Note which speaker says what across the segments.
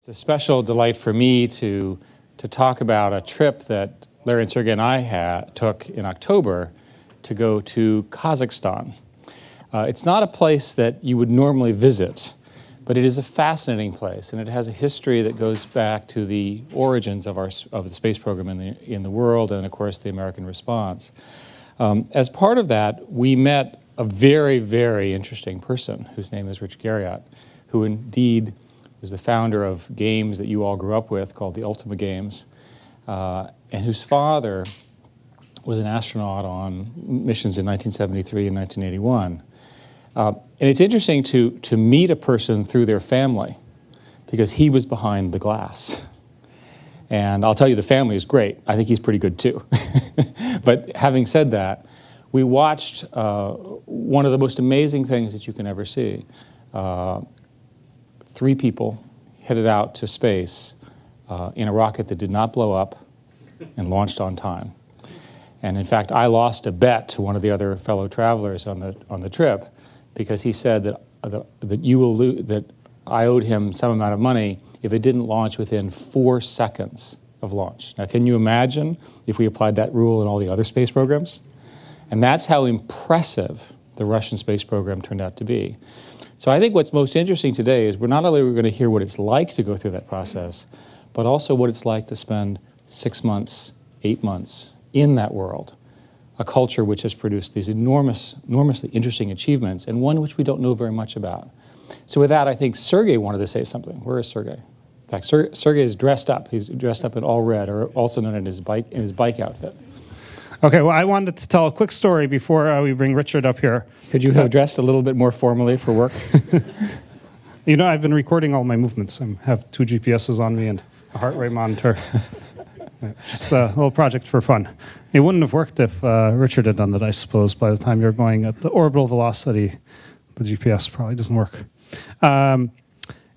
Speaker 1: It's a special delight for me to, to talk about a trip that Larry and Sergey and I had, took in October to go to Kazakhstan. Uh, it's not a place that you would normally visit, but it is a fascinating place, and it has a history that goes back to the origins of, our, of the space program in the, in the world and, of course, the American response. Um, as part of that, we met a very, very interesting person whose name is Rich Garriott, who indeed was the founder of games that you all grew up with called the Ultima Games, uh, and whose father was an astronaut on missions in 1973 and 1981. Uh, and it's interesting to, to meet a person through their family because he was behind the glass. And I'll tell you, the family is great. I think he's pretty good too. but having said that, we watched uh, one of the most amazing things that you can ever see. Uh, three people headed out to space uh, in a rocket that did not blow up and launched on time. And in fact, I lost a bet to one of the other fellow travelers on the, on the trip because he said that, uh, that, you will lose, that I owed him some amount of money if it didn't launch within four seconds of launch. Now, can you imagine if we applied that rule in all the other space programs? And that's how impressive the Russian space program turned out to be. So I think what's most interesting today is we're not only going to hear what it's like to go through that process, but also what it's like to spend six months, eight months in that world, a culture which has produced these enormous, enormously interesting achievements and one which we don't know very much about. So with that, I think Sergey wanted to say something. Where is Sergey? In fact, Sergey is dressed up. He's dressed up in all red, or also known in his bike in his bike outfit.
Speaker 2: Okay, well, I wanted to tell a quick story before uh, we bring Richard up here.
Speaker 1: Could you have dressed a little bit more formally for work?
Speaker 2: you know, I've been recording all my movements. I have two GPSs on me and a heart rate monitor. Just a little project for fun. It wouldn't have worked if uh, Richard had done that, I suppose. By the time you're going at the orbital velocity, the GPS probably doesn't work. Um,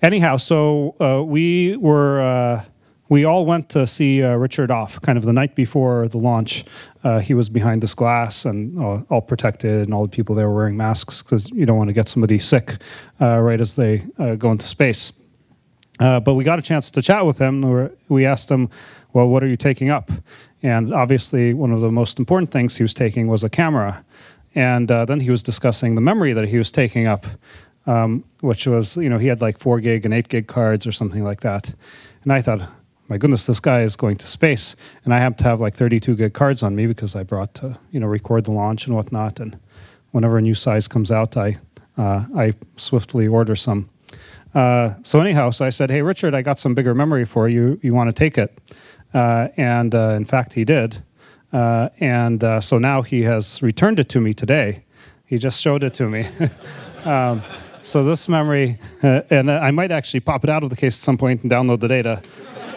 Speaker 2: anyhow, so uh, we were uh, we all went to see uh, Richard off kind of the night before the launch. Uh, he was behind this glass and uh, all protected, and all the people there were wearing masks because you don't want to get somebody sick uh, right as they uh, go into space. Uh, but we got a chance to chat with him. We asked him, Well, what are you taking up? And obviously, one of the most important things he was taking was a camera. And then he was discussing the memory that he was taking up, um, which was, you know, he had like four gig and eight gig cards or something like that. And I thought, my goodness, this guy is going to space. And I have to have like 32 gig cards on me because I brought to, you know, record the launch and whatnot. And whenever a new size comes out, I, uh, I swiftly order some. Uh, so anyhow, so I said, hey, Richard, I got some bigger memory for you. You want to take it? Uh, and uh, in fact, he did. Uh, and uh, so now he has returned it to me today. He just showed it to me. um, so this memory, and I might actually pop it out of the case at some point and download the data.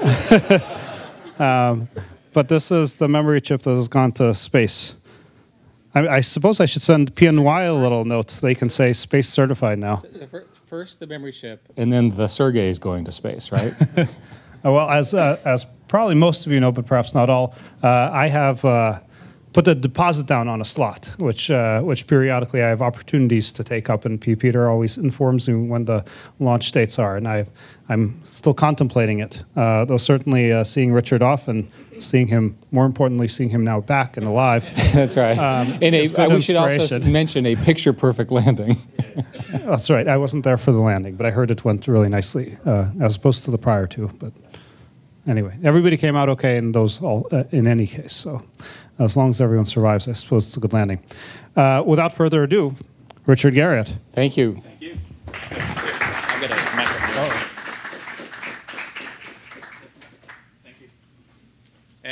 Speaker 2: um, but this is the memory chip that has gone to space. I, I, suppose I should send PNY a little note. They can say space certified now.
Speaker 1: So, so first the memory chip, and then the Sergey is going to space, right?
Speaker 2: well, as uh, as probably most of you know, but perhaps not all, uh, I have. Uh, put a deposit down on a slot, which uh, which periodically I have opportunities to take up, and P. Peter always informs me when the launch dates are, and I I'm still contemplating it. Uh, though certainly uh, seeing Richard off and seeing him, more importantly, seeing him now back and alive.
Speaker 1: That's right. Um, and a, we should also mention a picture perfect landing.
Speaker 2: That's right. I wasn't there for the landing, but I heard it went really nicely, uh, as opposed to the prior two. But anyway, everybody came out okay in those all uh, in any case. So as long as everyone survives, I suppose it's a good landing. Uh, without further ado, Richard Garriott.
Speaker 1: Thank you.
Speaker 3: Thank you.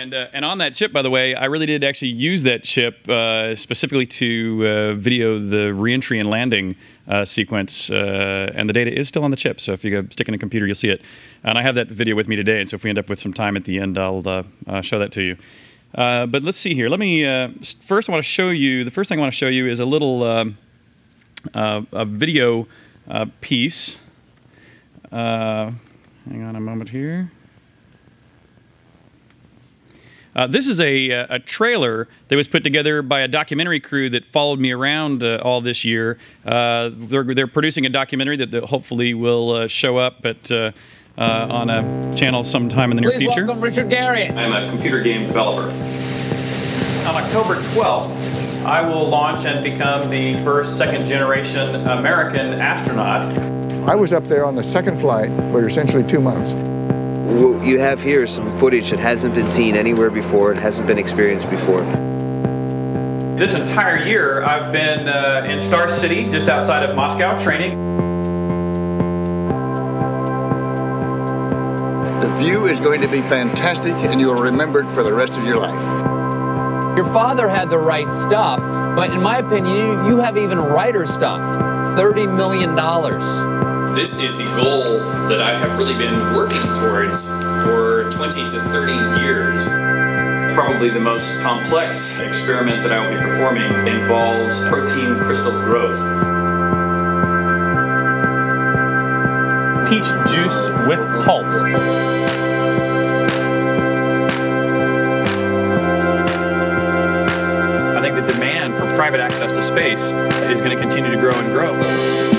Speaker 3: And, uh, and on that chip, by the way, I really did actually use that chip uh, specifically to uh, video the reentry and landing uh, sequence, uh, and the data is still on the chip. So if you go stick in a computer, you'll see it. And I have that video with me today, and so if we end up with some time at the end, I'll uh, show that to you. But let's see here. Let me first. I want to show you. The first thing I want to show you is a little uh a video piece. hang on a moment here. Uh, this is a, uh, a trailer that was put together by a documentary crew that followed me around uh, all this year. they're, they're producing a documentary that, that hopefully will show up at uh, on a channel sometime in the near
Speaker 4: Please
Speaker 3: future.
Speaker 4: welcome Richard Garriott.
Speaker 3: I'm a computer game developer. On October 12th, I will launch and become the first second generation American astronaut.
Speaker 5: I was up there on the second flight for essentially two months.
Speaker 6: What you have here is some footage that hasn't been seen anywhere before, it hasn't been experienced before.
Speaker 3: This entire year, I've been uh, in Star City, just outside of Moscow, training.
Speaker 7: The view is going to be fantastic and you'll remember it for the rest of your life.
Speaker 4: Your father had the right stuff, but in my opinion, you, you have even righter stuff. $30 million.
Speaker 8: This is the goal that I have really been working towards for 20 to 30 years.
Speaker 3: Probably the most complex experiment that I will be performing involves protein crystal growth. Peach juice with pulp. I think the demand for private access to space is going to continue to grow and grow.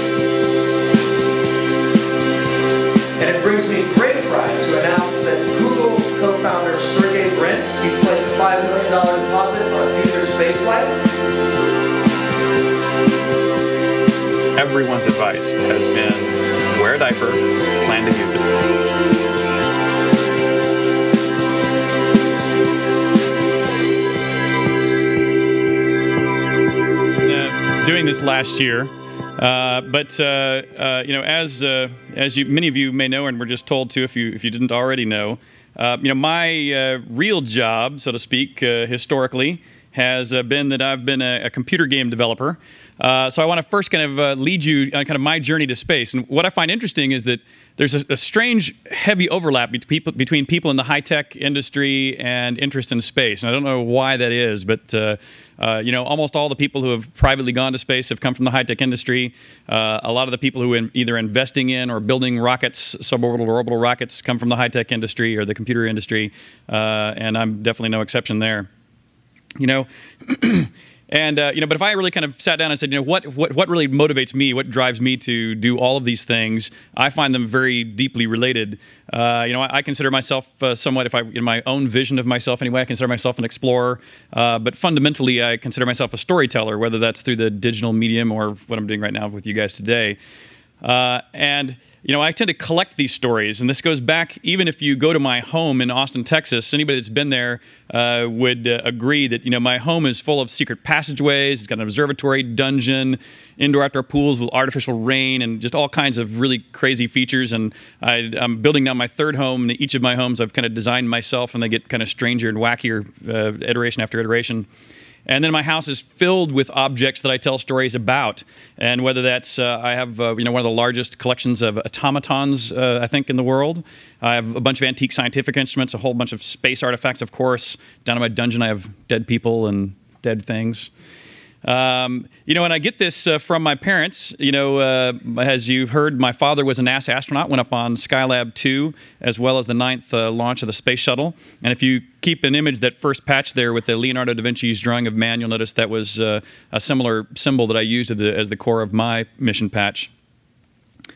Speaker 9: And it brings me great pride to announce that Google co-founder Sergey Brin, he's placed a $5 million deposit on a future spaceflight.
Speaker 3: Everyone's advice has been wear a diaper, plan to use it. Uh, doing this last year. Uh, but uh, uh, you know, as uh, as you many of you may know, and were just told to, if you if you didn't already know, uh, you know, my uh, real job, so to speak, uh, historically, has uh, been that I've been a, a computer game developer. Uh, so I want to first kind of lead you on kind of my journey to space. And what I find interesting is that there's a, a strange, heavy overlap between people, between people in the high tech industry and interest in space. And I don't know why that is, but uh, you know, almost all the people who have privately gone to space have come from the high tech industry. Uh, a lot of the people who are either investing in or building rockets, suborbital or orbital rockets, come from the high tech industry or the computer industry. Uh, and I'm definitely no exception there. You know. And uh, you know, but if I really kind of sat down and said, you know, what what what really motivates me, what drives me to do all of these things, I find them very deeply related. Uh, you know, I, I consider myself uh, somewhat, if I in my own vision of myself anyway, I consider myself an explorer. Uh, but fundamentally, I consider myself a storyteller, whether that's through the digital medium or what I'm doing right now with you guys today. Uh, and you know, I tend to collect these stories, and this goes back even if you go to my home in Austin, Texas. Anybody that's been there uh, would uh, agree that you know my home is full of secret passageways. It's got an observatory, dungeon, indoor-outdoor pools with artificial rain, and just all kinds of really crazy features. And I, am building now my third home. And each of my homes I've kind of designed myself, and they get kind of stranger and wackier uh, iteration after iteration. And then my house is filled with objects that I tell stories about. And whether that's, uh, I have, uh, you know, one of the largest collections of automatons, uh, I think, in the world. I have a bunch of antique scientific instruments, a whole bunch of space artifacts, of course. Down in my dungeon, I have dead people and dead things. Um, you know, and I get this uh, from my parents. You know, uh, as you heard, my father was a NASA astronaut, went up on Skylab 2, as well as the ninth uh, launch of the space shuttle. And if you keep an image, that first patch there with the Leonardo da Vinci's drawing of man, you'll notice that was uh, a similar symbol that I used as the, as the core of my mission patch.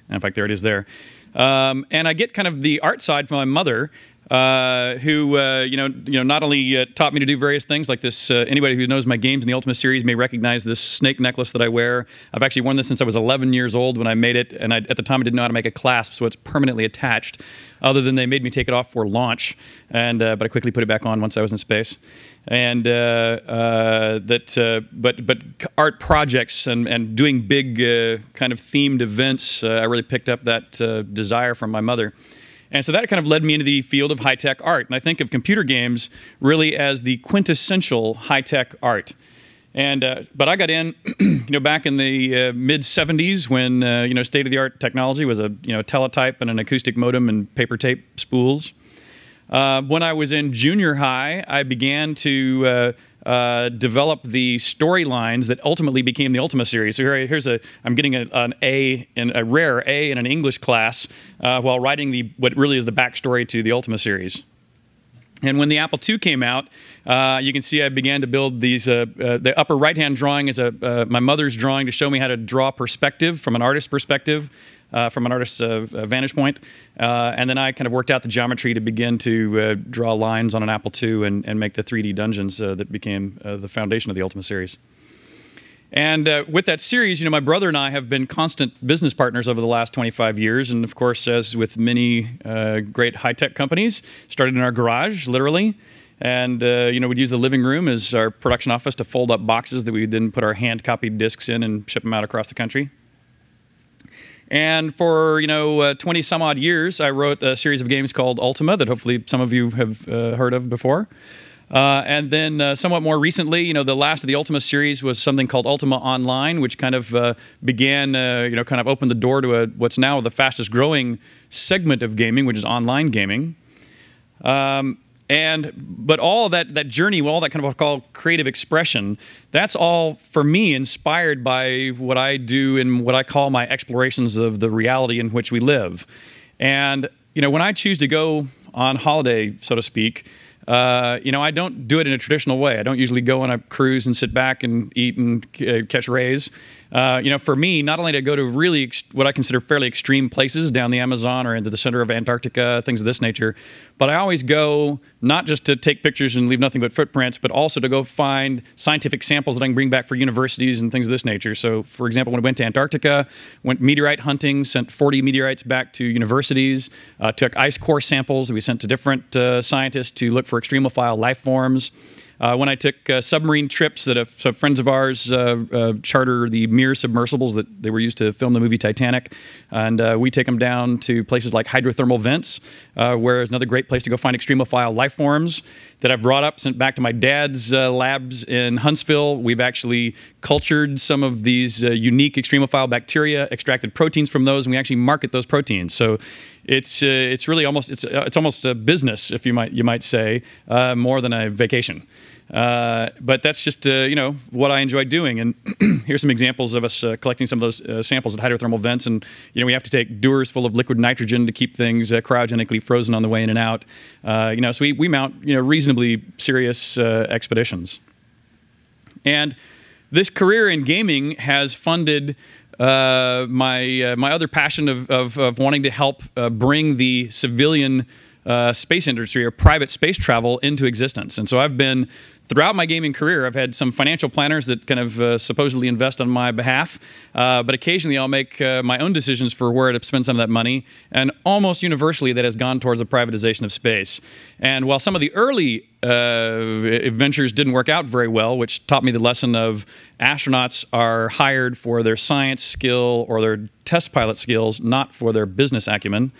Speaker 3: And in fact, there it is there. Um, and I get kind of the art side from my mother, uh, who uh, you know you know not only uh, taught me to do various things like this. Uh, anybody who knows my games in the Ultima series may recognize this snake necklace that I wear. I've actually worn this since I was 11 years old when I made it, and I, at the time I didn't know how to make a clasp, so it's permanently attached. Other than they made me take it off for launch, and uh, but I quickly put it back on once I was in space. And uh, that, but but art projects and and doing big kind of themed events, I really picked up that desire from my mother. And so that kind of led me into the field of high tech art. And I think of computer games really as the quintessential high tech art. And uh, but I got in, you know, back in the uh, mid '70s when uh, you know state of the art technology was a you know teletype and an acoustic modem and paper tape spools. Uh, when I was in junior high, I began to uh, develop the storylines that ultimately became the Ultima series. So here, here's a, I'm getting a, an A in a rare A in an English class uh, while writing the what really is the backstory to the Ultima series. And when the Apple II came out, uh, you can see I began to build these. Uh, uh, the upper right-hand drawing is a, uh, my mother's drawing to show me how to draw perspective from an artist's perspective, uh, from an artist's uh, vantage point. and then I kind of worked out the geometry to begin to draw lines on an Apple II and, and make the 3D dungeons that became the foundation of the Ultima series. And uh, with that series, you know, my brother and I have been constant business partners over the last 25 years. And of course, as with many uh, great high tech companies, started in our garage, literally. And, uh, you know, we'd use the living room as our production office to fold up boxes that we then put our hand copied discs in and ship them out across the country. And for, you know, uh, 20 some odd years, I wrote a series of games called Ultima that hopefully some of you have uh, heard of before. Uh, and then, uh, somewhat more recently, you know, the last of the Ultima series was something called Ultima Online, which kind of uh, began, uh, you know, kind of opened the door to a, what's now the fastest growing segment of gaming, which is online gaming. Um, and but all that that journey, all that kind of what I call creative expression, that's all for me inspired by what I do and what I call my explorations of the reality in which we live. And you know, when I choose to go on holiday, so to speak uh, you know, I don't do it in a traditional way. I don't usually go on a cruise and sit back and eat and uh, catch rays. Uh, you know, for me, not only to go to really what I consider fairly extreme places down the Amazon or into the center of Antarctica, things of this nature, but I always go not just to take pictures and leave nothing but footprints, but also to go find scientific samples that I can bring back for universities and things of this nature. So, for example, when I went to Antarctica, went meteorite hunting, sent 40 meteorites back to universities, uh, took ice core samples that we sent to different uh, scientists to look for extremophile life forms. Uh, when I took uh, submarine trips that some friends of ours uh, uh, charter the Mir submersibles that they were used to film the movie Titanic, and uh, we take them down to places like hydrothermal vents, where is another great place to go find extremophile life forms that I've brought up, sent back to my dad's labs in Huntsville. We've actually cultured some of these unique extremophile bacteria, extracted proteins from those, and we actually market those proteins. So it's uh, it's really almost it's uh, it's almost a business, if you might you might say, uh, more than a vacation. Uh, but that's just uh, you know what I enjoy doing. And here's some examples of us uh, collecting some of those uh, samples at hydrothermal vents. And you know we have to take dewars full of liquid nitrogen to keep things uh, cryogenically frozen on the way in and out. you know, so we, we mount you know reasonably serious expeditions. And this career in gaming has funded my my other passion of, of, of wanting to help bring the civilian space industry or private space travel into existence. And so I've been throughout my gaming career, I've had some financial planners that kind of uh, supposedly invest on my behalf, uh, but occasionally I'll make uh, my own decisions for where to spend some of that money, and almost universally that has gone towards the privatization of space. And while some of the early uh, ventures didn't work out very well, which taught me the lesson of astronauts are hired for their science skill or their test pilot skills, not for their business acumen.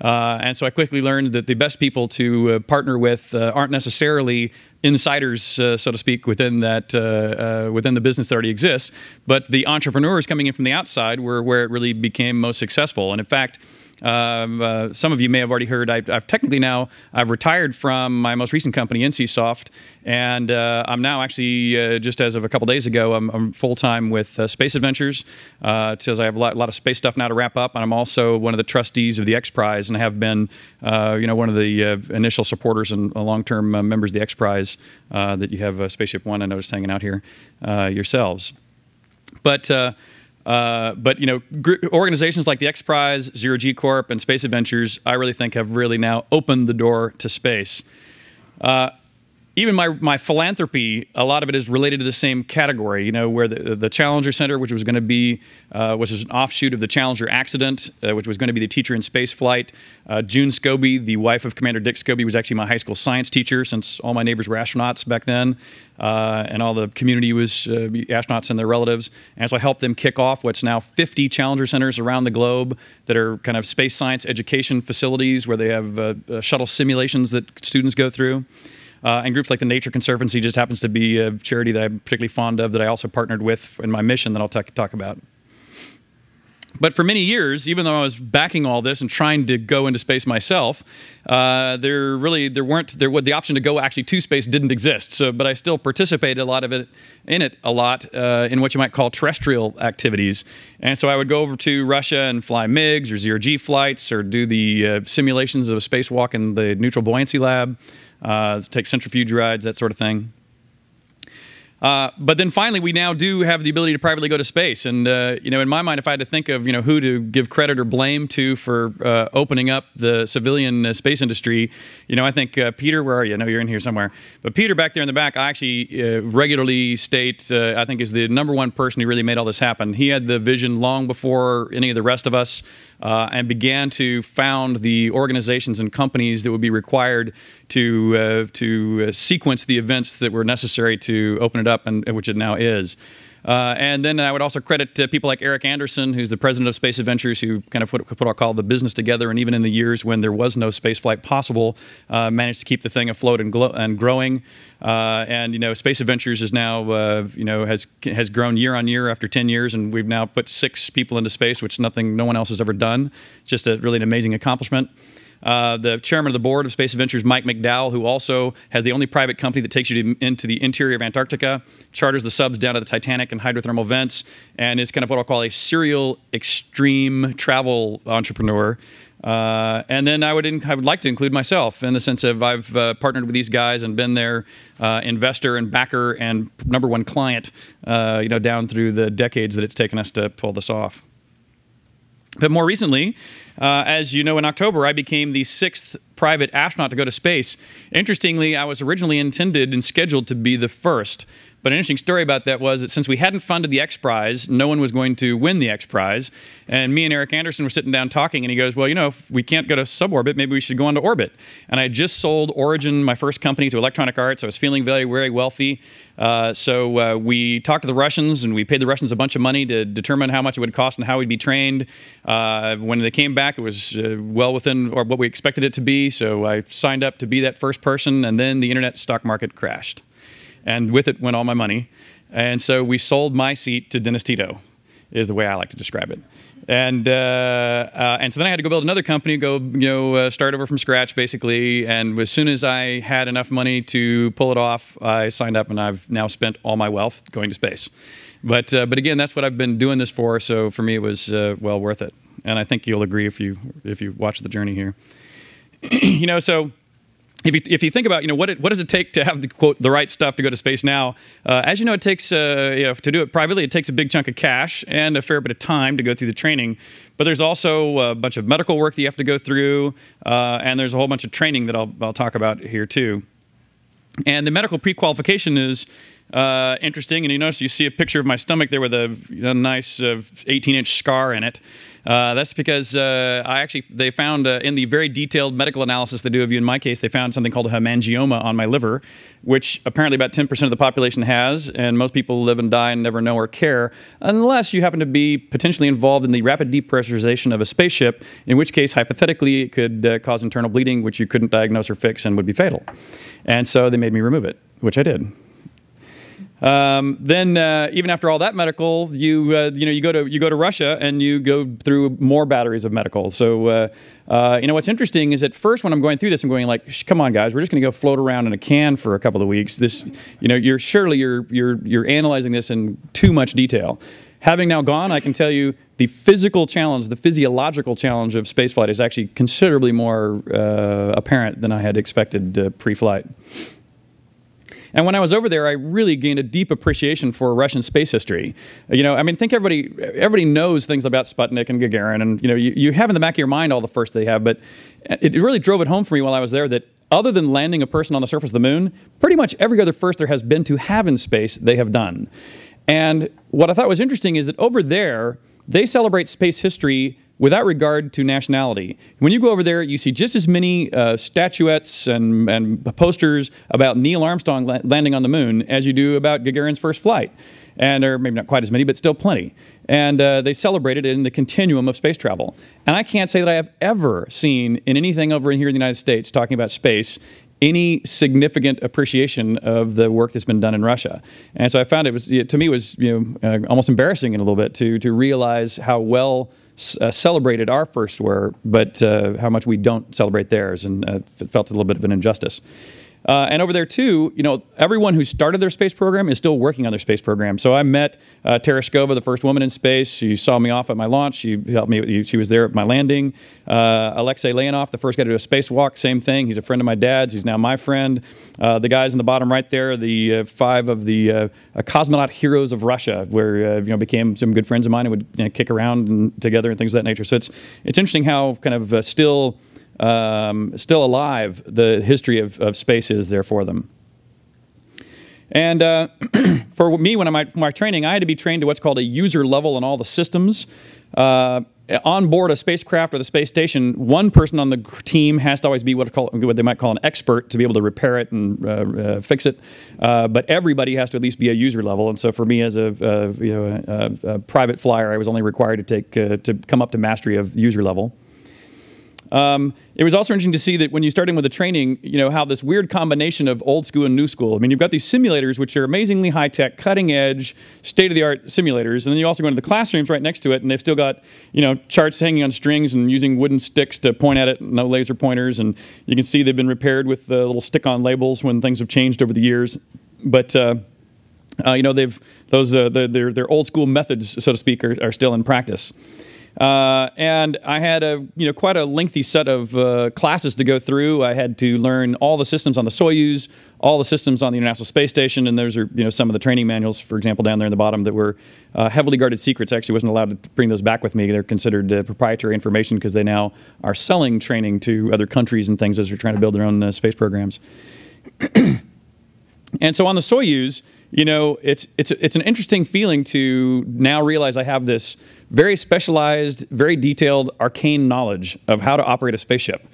Speaker 3: Uh, and so I quickly learned that the best people to uh, partner with uh, aren't necessarily insiders, uh, so to speak, within that uh, uh, within the business that already exists, but the entrepreneurs coming in from the outside were where it really became most successful. And in fact. Um, uh, some of you may have already heard. I've, I've, technically now I've retired from my most recent company, NCSoft, and uh, I'm now actually uh, just as of a couple days ago, I'm, I'm full time with uh, Space Adventures because uh, I have a lot, lot, of space stuff now to wrap up, and I'm also one of the trustees of the X Prize, and I have been, uh, you know, one of the initial supporters and long term members of the X Prize that you have Spaceship One. I noticed hanging out here yourselves, but. Uh, but you know, organizations like the X Prize, Zero G Corp, and Space Adventures, I really think have really now opened the door to space. Uh, even my, my philanthropy, a lot of it is related to the same category. You know, where the, the Challenger Center, which was going to be, uh, was an offshoot of the Challenger accident, uh, which was going to be the teacher in space flight. Uh, June Scobee, the wife of Commander Dick Scobee, was actually my high school science teacher since all my neighbors were astronauts back then, uh, and all the community was uh, astronauts and their relatives. And so I helped them kick off what's now 50 Challenger Centers around the globe that are kind of space science education facilities where they have uh, shuttle simulations that students go through. Uh, and groups like the Nature Conservancy just happens to be a charity that I'm particularly fond of that I also partnered with in my mission that I'll talk about. But for many years, even though I was backing all this and trying to go into space myself, uh, there really there weren't there the option to go actually to space didn't exist. So, but I still participated a lot of it in it a lot uh, in what you might call terrestrial activities. And so I would go over to Russia and fly MiGs or zero G flights or do the uh, simulations of a spacewalk in the neutral buoyancy lab, uh, take centrifuge rides, that sort of thing. Uh, but then finally, we now do have the ability to privately go to space. And uh, you know, in my mind, if I had to think of you know who to give credit or blame to for uh, opening up the civilian uh, space industry, you know, I think uh, Peter. Where are you? I know you're in here somewhere. But Peter, back there in the back, I actually regularly state I think is the number one person who really made all this happen. He had the vision long before any of the rest of us uh, and began to found the organizations and companies that would be required to uh, to uh, sequence the events that were necessary to open it up, and which it now is. Uh, and then I would also credit uh, people like Eric Anderson, who's the president of Space Adventures, who kind of put, what I'll call the business together. And even in the years when there was no spaceflight possible, uh, managed to keep the thing afloat and, and growing. Uh, and you know, Space Adventures is now uh, you know has has grown year on year after 10 years, and we've now put six people into space, which nothing, no one else has ever done. Just a really an amazing accomplishment. Uh, the chairman of the board of Space Adventures, Mike McDowell, who also has the only private company that takes you to, into the interior of Antarctica, charters the subs down to the Titanic and hydrothermal vents, and is kind of what I'll call a serial extreme travel entrepreneur. Uh, and then I would, I would like to include myself in the sense of I've uh, partnered with these guys and been their uh, investor and backer and number one client, uh, you know, down through the decades that it's taken us to pull this off. But more recently, uh, as you know, in October, I became the sixth private astronaut to go to space. Interestingly, I was originally intended and scheduled to be the first. But an interesting story about that was that since we hadn't funded the X Prize, no one was going to win the X Prize. And me and Eric Anderson were sitting down talking, and he goes, Well, you know, if we can't go to suborbit, maybe we should go on to orbit. And I just sold Origin, my first company, to Electronic Arts. I was feeling very, very wealthy. Uh, so uh, we talked to the Russians, and we paid the Russians a bunch of money to determine how much it would cost and how we'd be trained. Uh, when they came back, it was uh, well within or what we expected it to be. So I signed up to be that first person, and then the internet stock market crashed and with it went all my money. And so we sold my seat to Dennis Tito, is the way I like to describe it. And uh, uh, and so then I had to go build another company, go you know uh, start over from scratch basically. And as soon as I had enough money to pull it off, I signed up, and I've now spent all my wealth going to space. But uh, but again, that's what I've been doing this for. So for me, it was uh, well worth it. And I think you'll agree if you if you watch the journey here. you know, so if you, if you think about you know what it, what does it take to have the quote the right stuff to go to space now? Uh, as you know it takes uh, you know, to do it privately it takes a big chunk of cash and a fair bit of time to go through the training. But there's also a bunch of medical work that you have to go through uh, and there's a whole bunch of training that I'll, I'll talk about here too. And the medical pre-qualification is uh, interesting and you notice you see a picture of my stomach there with a, nice 18 inch scar in it uh, that's because uh, I actually they found uh, in the very detailed medical analysis they do of you. In my case, they found something called a hemangioma on my liver, which apparently about 10% of the population has, and most people live and die and never know or care, unless you happen to be potentially involved in the rapid depressurization of a spaceship, in which case, hypothetically, it could uh, cause internal bleeding, which you couldn't diagnose or fix and would be fatal. And so they made me remove it, which I did. Um, then uh, even after all that medical, you uh, you know you go to you go to Russia and you go through more batteries of medical. So uh, uh you know what's interesting is at first when I'm going through this, I'm going like, come on guys, we're just going to go float around in a can for a couple of weeks. This you know you're surely you're you're you're analyzing this in too much detail. Having now gone, I can tell you the physical challenge, the physiological challenge of spaceflight is actually considerably more uh, apparent than I had expected uh, pre-flight. And when I was over there, I really gained a deep appreciation for Russian space history. You know, I mean, think everybody everybody knows things about Sputnik and Gagarin, and you know, you, you have in the back of your mind all the first they have, but it really drove it home for me while I was there that other than landing a person on the surface of the moon, pretty much every other first there has been to have in space, they have done. And what I thought was interesting is that over there, they celebrate space history without regard to nationality. When you go over there, you see just as many uh, statuettes and, and, posters about Neil Armstrong la landing on the moon as you do about Gagarin's first flight. And, or maybe not quite as many, but still plenty. And uh, they celebrated it in the continuum of space travel. And I can't say that I have ever seen in anything over here in the United States talking about space any significant appreciation of the work that's been done in Russia. And so I found it was, to me, was you know, uh, almost embarrassing in a little bit to, to realize how well uh, celebrated our firsts were, but uh, how much we don't celebrate theirs, and uh, it felt a little bit of an injustice. Uh, and over there too, you know, everyone who started their space program is still working on their space program. So I met uh, Tereshkova, the first woman in space. She saw me off at my launch. She helped me. She was there at my landing. Uh, Alexei Leonov, the first guy to do a spacewalk, same thing. He's a friend of my dad's. He's now my friend. Uh, the guys in the bottom right there, the uh, five of the uh, cosmonaut heroes of Russia, where you know became some good friends of mine and would you know, kick around and, together and things of that nature. So it's it's interesting how kind of still um, still alive, the history of, of space is there for them. And uh, for me, when I'm my training, I had to be trained to what's called a user level in all the systems. Uh, on board a spacecraft or the space station, one person on the team has to always be what, call, what they might call an expert to be able to repair it and uh, uh, fix it. Uh, but everybody has to at least be a user level. And so for me, as a, uh, you know, a, a, private flyer, I was only required to take to come up to mastery of user level. Um, it was also interesting to see that when you start in with the training, you know, how this weird combination of old school and new school. I mean, you've got these simulators, which are amazingly high tech, cutting edge, state of the art simulators. And then you also go into the classrooms right next to it, and they've still got, you know, charts hanging on strings and using wooden sticks to point at it, no laser pointers. And you can see they've been repaired with the little stick on labels when things have changed over the years. But, uh, uh, you know, they've, those, uh, the, their, their old school methods, so to speak, are, are still in practice. Uh, and I had a you know quite a lengthy set of uh, classes to go through. I had to learn all the systems on the Soyuz, all the systems on the International Space Station, and those are you know some of the training manuals, for example, down there in the bottom that were uh, heavily guarded secrets. I actually wasn't allowed to bring those back with me. They're considered uh, proprietary information because they now are selling training to other countries and things as they're trying to build their own uh, space programs. and so on the Soyuz, you know, it's it's it's an interesting feeling to now realize I have this very specialized, very detailed, arcane knowledge of how to operate a spaceship.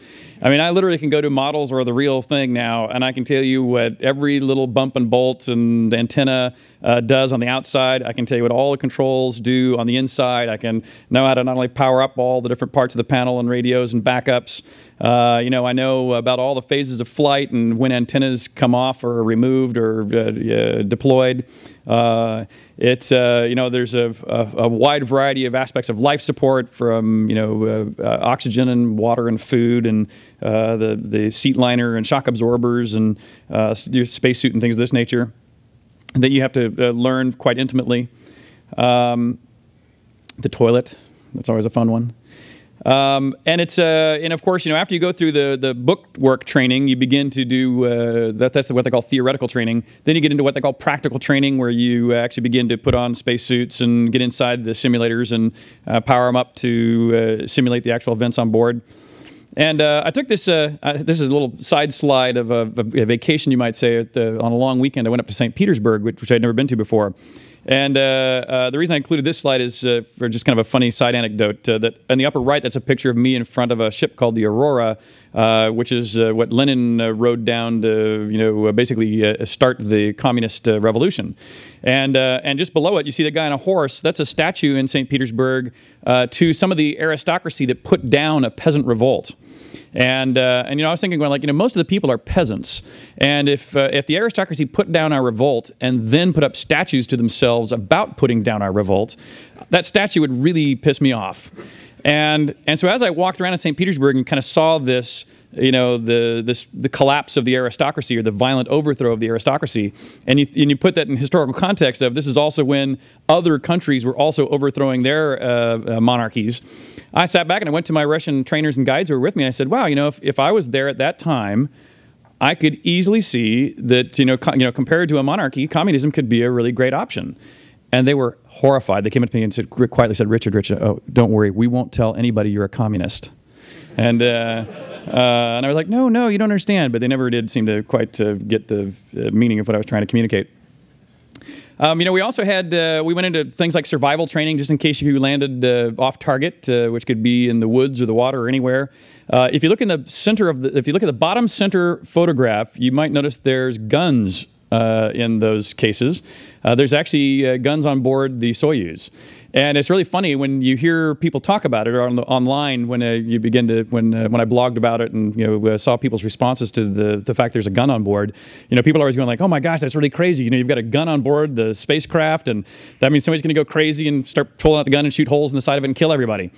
Speaker 3: I mean, I literally can go to models or the real thing now, and I can tell you what every little bump and bolt and antenna uh, does on the outside. I can tell you what all the controls do on the inside. I can know how to not only power up all the different parts of the panel and radios and backups. Uh, you know, I know about all the phases of flight and when antennas come off or removed or uh, deployed. It's uh, you know there's a, a, a, wide variety of aspects of life support from you know uh, uh, oxygen and water and food and uh, the the seat liner and shock absorbers and uh, spacesuit and things of this nature that you have to uh, learn quite intimately. Um, the toilet that's always a fun one. Um, and it's uh, and of course you know after you go through the the book work training you begin to do uh, that, that's what they call theoretical training then you get into what they call practical training where you actually begin to put on spacesuits and get inside the simulators and uh, power them up to uh, simulate the actual events on board and uh, I took this uh, this is a little side slide of a, a vacation you might say the, on a long weekend I went up to St. Petersburg which, which I'd never been to before and uh, uh, the reason I included this slide is uh, for just kind of a funny side anecdote. Uh, that in the upper right, that's a picture of me in front of a ship called the Aurora, uh, which is uh, what Lenin rode down to, you know, basically start the communist revolution. And and just below it, you see the guy on a horse. That's a statue in St. Petersburg to some of the aristocracy that put down a peasant revolt. And, uh, and you know, I was thinking, going like, you know, most of the people are peasants. And if, uh, if the aristocracy put down our revolt and then put up statues to themselves about putting down our revolt, that statue would really piss me off. And, and so as I walked around in St. Petersburg and kind of saw this, you know, the, this, the collapse of the aristocracy or the violent overthrow of the aristocracy, and you, and you put that in historical context of this is also when other countries were also overthrowing their uh, uh, monarchies. I sat back and I went to my Russian trainers and guides who were with me. I said, wow, you know, if, if I was there at that time, I could easily see that, you know, you know, compared to a monarchy, communism could be a really great option. And they were horrified. They came up to me and said, quietly said, Richard, Richard, oh, don't worry. We won't tell anybody you're a communist. And, uh, uh, and I was like, no, no, you don't understand. But they never did seem to quite uh, get the uh, meaning of what I was trying to communicate. Um, you know, we also had uh, we went into things like survival training, just in case you landed uh, off target, uh, which could be in the woods or the water or anywhere. Uh, if you look in the center of the, if you look at the bottom center photograph, you might notice there's guns in those cases. Uh, there's actually uh, guns on board the Soyuz. And it's really funny when you hear people talk about it on the, online when uh, you begin to when uh, when I blogged about it and you know uh, saw people's responses to the the fact there's a gun on board. You know, people are always going like, "Oh my gosh, that's really crazy!" You know, you've got a gun on board the spacecraft, and that means somebody's going to go crazy and start pulling out the gun and shoot holes in the side of it and kill everybody.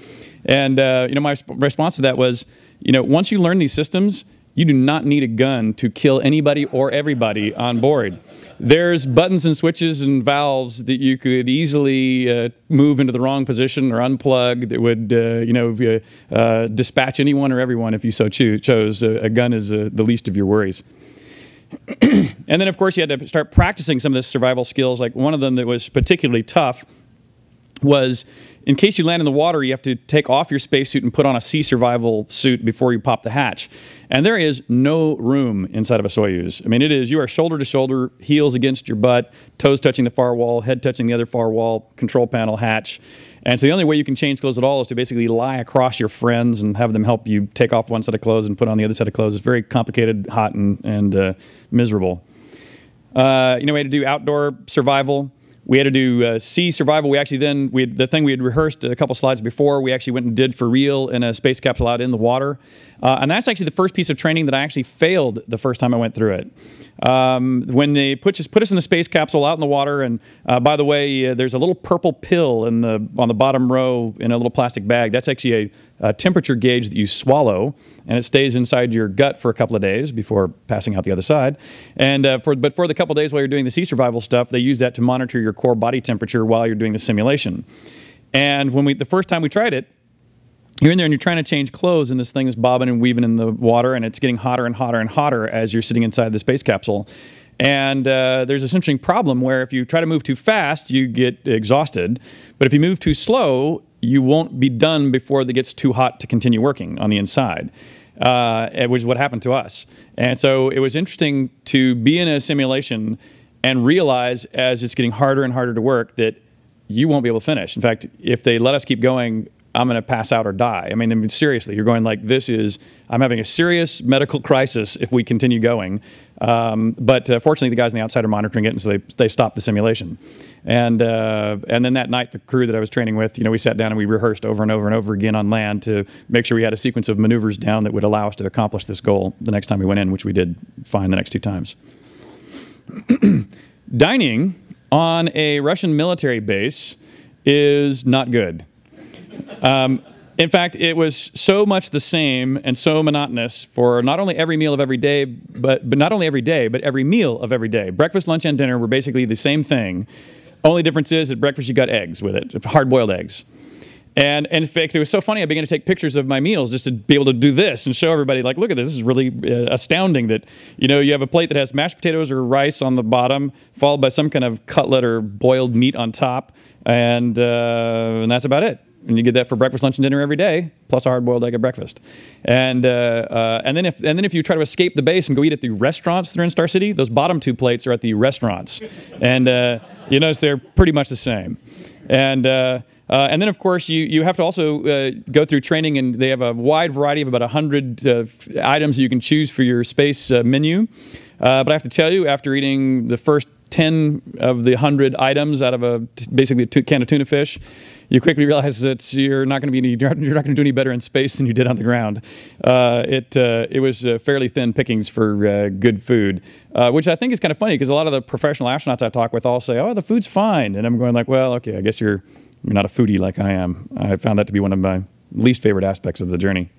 Speaker 3: And uh, you know, my response to that was, you know, once you learn these systems, you do not need a gun to kill anybody or everybody on board. There's buttons and switches and valves that you could easily uh, move into the wrong position or unplug that would, uh, you know, uh, dispatch anyone or everyone if you so cho chose. a gun is uh, the least of your worries. and then, of course, you had to start practicing some of the survival skills. Like one of them that was particularly tough was in case you land in the water, you have to take off your spacesuit and put on a sea survival suit before you pop the hatch. And there is no room inside of a Soyuz. I mean, it is, you are shoulder to shoulder, heels against your butt, toes touching the far wall, head touching the other far wall, control panel, hatch. And so the only way you can change clothes at all is to basically lie across your friends and have them help you take off one set of clothes and put on the other set of clothes. It's very complicated, hot, and, and uh, miserable. Uh, you know, had to do outdoor survival. We had to do uh, sea survival. We actually then, we had, the thing we had rehearsed a couple slides before, we actually went and did for real in a space capsule out in the water. Uh, and that's actually the first piece of training that I actually failed the first time I went through it. Um, when they put us, put us in the space capsule out in the water, and uh, by the way, uh, there's a little purple pill in the, on the bottom row in a little plastic bag. That's actually a, a temperature gauge that you swallow, and it stays inside your gut for a couple of days before passing out the other side. And uh, for, but for the couple of days while you're doing the sea survival stuff, they use that to monitor your core body temperature while you're doing the simulation. And when we, the first time we tried it, you're in there and you're trying to change clothes and this thing is bobbing and weaving in the water and it's getting hotter and hotter and hotter as you're sitting inside the space capsule. And uh, there's this interesting problem where if you try to move too fast, you get exhausted. But if you move too slow, you won't be done before it gets too hot to continue working on the inside, uh, which is what happened to us. And so it was interesting to be in a simulation and realize as it's getting harder and harder to work that you won't be able to finish. In fact, if they let us keep going, I'm going to pass out or die. I mean, I mean, seriously, you're going like, this is, I'm having a serious medical crisis if we continue going. Um, but uh, fortunately, the guys on the outside are monitoring it, and so they, they stopped the simulation. And, uh, and then that night, the crew that I was training with, you know, we sat down and we rehearsed over and over and over again on land to make sure we had a sequence of maneuvers down that would allow us to accomplish this goal the next time we went in, which we did fine the next two times. Dining on a Russian military base is not good. Um, in fact, it was so much the same and so monotonous for not only every meal of every day, but, but not only every day, but every meal of every day. Breakfast, lunch, and dinner were basically the same thing. Only difference is at breakfast you got eggs with it, hard boiled eggs. And, and, in fact, it was so funny. I began to take pictures of my meals just to be able to do this and show everybody, like, look at this. This is really uh, astounding that, you know, you have a plate that has mashed potatoes or rice on the bottom, followed by some kind of cutlet or boiled meat on top. And, uh, and that's about it and you get that for breakfast, lunch, and dinner every day, plus a hard-boiled egg at breakfast. And uh, uh, and then if and then if you try to escape the base and go eat at the restaurants that are in Star City, those bottom two plates are at the restaurants, and uh, you notice they're pretty much the same. And uh, uh, and then, of course, you, you have to also uh, go through training, and they have a wide variety of about 100 uh, items you can choose for your space menu. but I have to tell you, after eating the first 10 of the 100 items out of a basically a can of tuna fish, you quickly realize that you're not going to be any, you're not going to do any better in space than you did on the ground. Uh, it uh, it was uh, fairly thin pickings for uh, good food, uh, which I think is kind of funny because a lot of the professional astronauts I talk with all say, "Oh, the food's fine," and I'm going like, "Well, okay, I guess you're you're not a foodie like I am." I found that to be one of my least favorite aspects of the journey.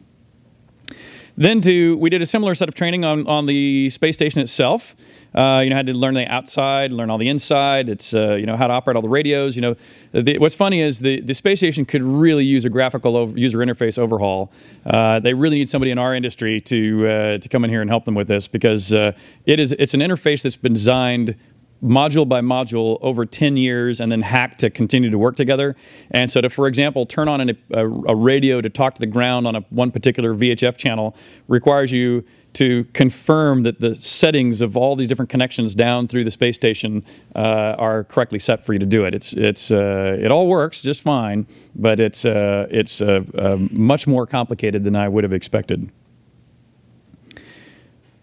Speaker 3: Then to we did a similar set of training on on the space station itself. Uh, you know, had to learn the outside, learn all the inside. It's uh, you know how to operate all the radios. You know, the, what's funny is the the space station could really use a graphical over, user interface overhaul. Uh, they really need somebody in our industry to uh, to come in here and help them with this because uh, it is it's an interface that's been designed module by module over 10 years and then hacked to continue to work together. And so to, for example, turn on a, a, a radio to talk to the ground on a one particular VHF channel requires you to confirm that the settings of all these different connections down through the space station uh, are correctly set for you to do it. It's it's uh, it all works just fine, but it's uh, it's uh, uh, much more complicated than I would have expected.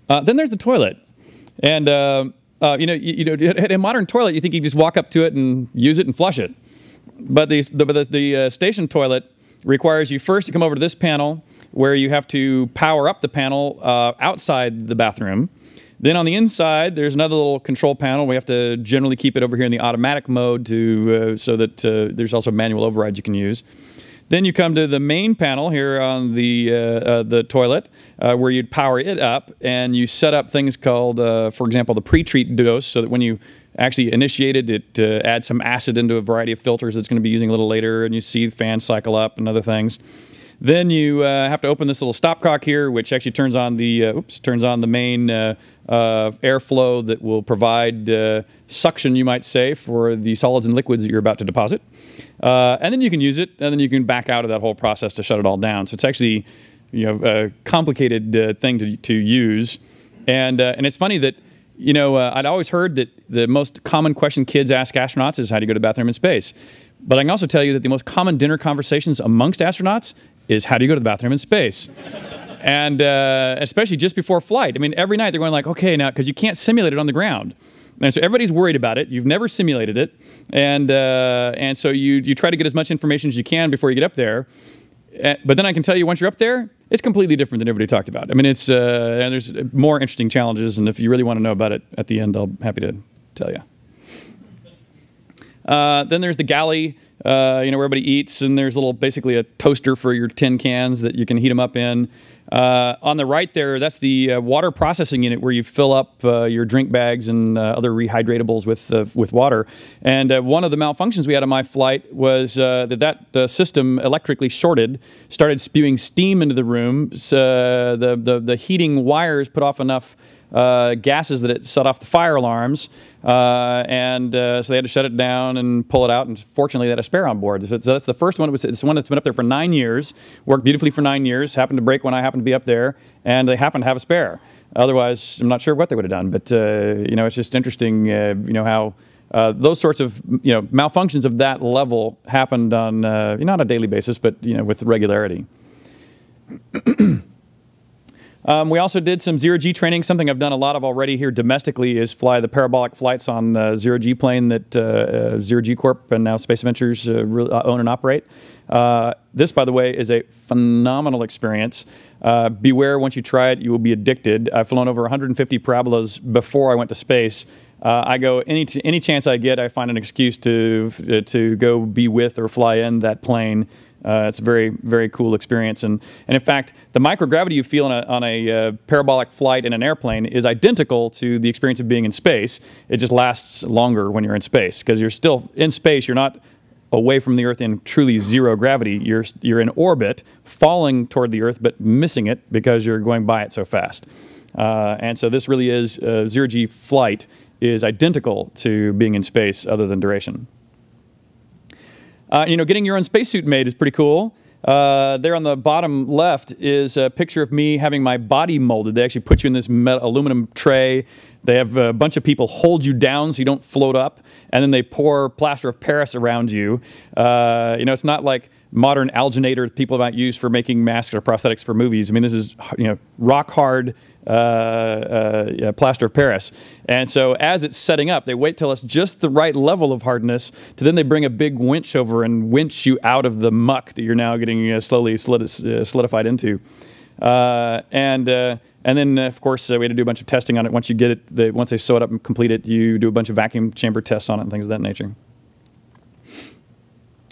Speaker 3: Uh, then there's the toilet, and you know, you, you know, in a modern toilet, you think you just walk up to it and use it and flush it. But the the, the, the station toilet requires you first to come over to this panel where you have to power up the panel uh, outside the bathroom. Then on the inside, there's another little control panel. We have to generally keep it over here in the automatic mode to uh, so that uh, there's also manual overrides you can use. Then you come to the main panel here on the uh, uh, the toilet, uh, where you'd power it up, and you set up things called, uh, for example, the pre-treat dose, so that when you actually initiate it, it adds some acid into a variety of filters that's going to be using a little later, and you see the fan cycle up and other things. Then you uh, have to open this little stopcock here, which actually turns on the oops turns on the main airflow that will provide suction, you might say, for the solids and liquids that you're about to deposit. Uh, and then you can use it, and then you can back out of that whole process to shut it all down. So it's actually, you know, a complicated uh, thing to, to use. And, uh, and it's funny that, you know, uh, I'd always heard that the most common question kids ask astronauts is how do you go to the bathroom in space? But I can also tell you that the most common dinner conversations amongst astronauts is how do you go to the bathroom in space? and uh, especially just before flight. I mean, every night they're going like, okay, now, because you can't simulate it on the ground. And so everybody's worried about it. You've never simulated it, and uh, and so you you try to get as much information as you can before you get up there. Uh, but then I can tell you, once you're up there, it's completely different than everybody talked about. I mean, it's uh, and there's more interesting challenges, and if you really want to know about it at the end, I'll be happy to tell you. Uh, then there's the galley, uh, you know, where everybody eats, and there's a little, basically a toaster for your tin cans that you can heat them up in. Uh, on the right there, that's the uh, water processing unit where you fill up uh, your drink bags and uh, other rehydratables with uh, with water. And one of the malfunctions we had on my flight was that that system electrically shorted, started spewing steam into the room. So the, the the heating wires put off enough uh, gases that it set off the fire alarms, uh, and uh, so they had to shut it down and pull it out. And fortunately, they had a spare on board. So, that's the first one. It was, it's one that's been up there for nine years, worked beautifully for nine years. Happened to break when I happened to be up there, and they happened to have a spare. Otherwise, I'm not sure what they would have done. But uh, you know, it's just interesting. Uh, you know how. Uh, those sorts of you know malfunctions of that level happened on uh, not a daily basis, but you know with regularity. Um, we also did some zero G training. Something I've done a lot of already here domestically is fly the parabolic flights on the zero G plane that uh, uh, Zero G Corp and now Space Adventures uh, uh, own and operate. Uh, this, by the way, is a phenomenal experience. Uh, beware, once you try it, you will be addicted. I've flown over 150 parabolas before I went to space. I go any any chance I get, I find an excuse to to go be with or fly in that plane. Uh, it's a very, very cool experience. And, and in fact, the microgravity you feel on a, on a uh, parabolic flight in an airplane is identical to the experience of being in space. It just lasts longer when you're in space because you're still in space. You're not away from the Earth in truly zero gravity. You're, you're in orbit, falling toward the Earth, but missing it because you're going by it so fast. Uh, and so this really is uh, zero G flight is identical to being in space other than duration. Uh, you know, getting your own spacesuit made is pretty cool. Uh, there on the bottom left is a picture of me having my body molded. They actually put you in this metal, aluminum tray. They have a bunch of people hold you down so you don't float up, and then they pour plaster of Paris around you. Uh, you know, it's not like modern alginator that people might use for making masks or prosthetics for movies. I mean, this is you know rock hard uh, uh, plaster of Paris. And so as it's setting up, they wait till it's just the right level of hardness to then they bring a big winch over and winch you out of the muck that you're now getting uh, slowly uh, solidified into. Uh, and uh, and then of course we had to do a bunch of testing on it. Once you get it, the, once they sew it up and complete it, you do a bunch of vacuum chamber tests on it and things of that nature.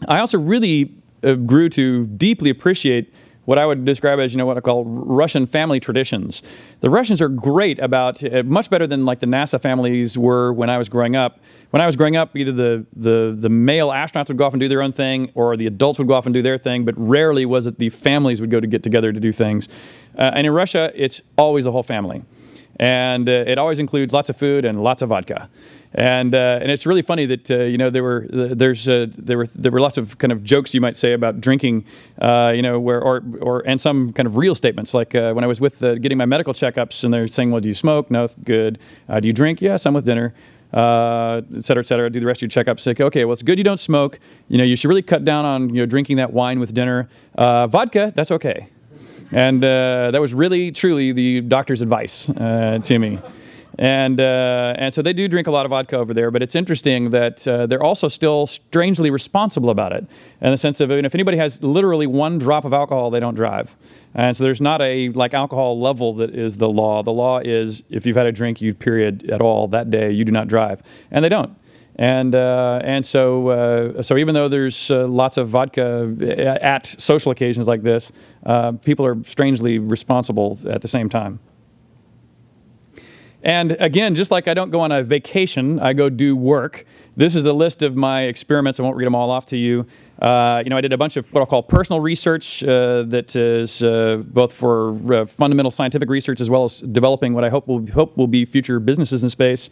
Speaker 3: I also really grew to deeply appreciate what I would describe as, you know, what I call Russian family traditions. The Russians are great about, uh, much better than like the NASA families were when I was growing up. When I was growing up, either the, the, the male astronauts would go off and do their own thing, or the adults would go off and do their thing, but rarely was it the families would go to get together to do things. Uh, and in Russia, it's always the whole family. And uh, it always includes lots of food and lots of vodka and uh, and it's really funny that uh, you know there were there's uh, there were there were lots of kind of jokes you might say about drinking, uh, you know, where or or and some kind of real statements like uh, when I was with getting my medical checkups and they're saying, well, do you smoke? No, good. Uh, do you drink? Yes, I'm with dinner. Uh, et cetera, et cetera. Do the rest of your checkups. Like, okay, well, it's good you don't smoke. You know, you should really cut down on you know drinking that wine with dinner. vodka, that's okay. And that was really, truly the doctor's advice to me. And, uh, and so they do drink a lot of vodka over there, but it's interesting that uh, they're also still strangely responsible about it in the sense of if anybody has literally one drop of alcohol, they don't drive. And so there's not a like alcohol level that is the law. The law is if you've had a drink, you period at all that day, you do not drive. And they don't. And, uh, and so, uh, so even though there's uh, lots of vodka at social occasions like this, uh, people are strangely responsible at the same time. And again, just like I don't go on a vacation, I go do work. This is a list of my experiments. I won't read them all off to you. Uh, you know, I did a bunch of what I'll call personal research uh, that is uh, both for uh, fundamental scientific research as well as developing what I hope will, hope will be future businesses in space.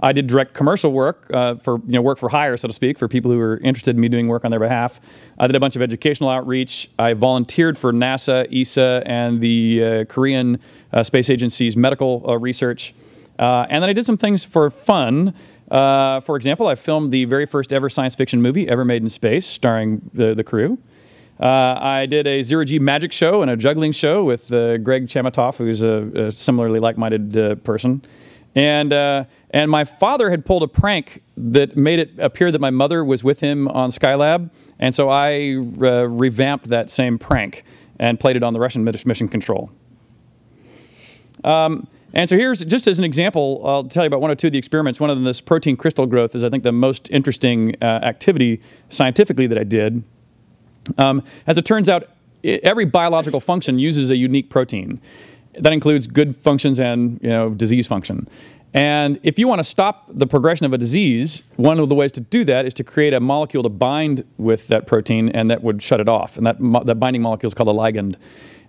Speaker 3: I did direct commercial work uh, for you know work for hire, so to speak, for people who were interested in me doing work on their behalf. I did a bunch of educational outreach. I volunteered for NASA, ESA, and the uh, Korean Space Agency's medical research. Uh, and then I did some things for fun. Uh, for example, I filmed the very first ever science fiction movie ever made in space, starring the, the crew. Uh, I did a zero G magic show and a juggling show with uh, Greg Chamitoff, who's a, a similarly like-minded uh, person. And, uh, and my father had pulled a prank that made it appear that my mother was with him on Skylab. And so I revamped that same prank and played it on the Russian mission control. Um, and so here's, just as an example, I'll tell you about one or two of the experiments. One of them, this protein crystal growth, is I think the most interesting uh, activity scientifically that I did. Um, as it turns out, every biological function uses a unique protein. That includes good functions and you know, disease function. And if you want to stop the progression of a disease, one of the ways to do that is to create a molecule to bind with that protein and that would shut it off. And that, that binding molecule is called a ligand.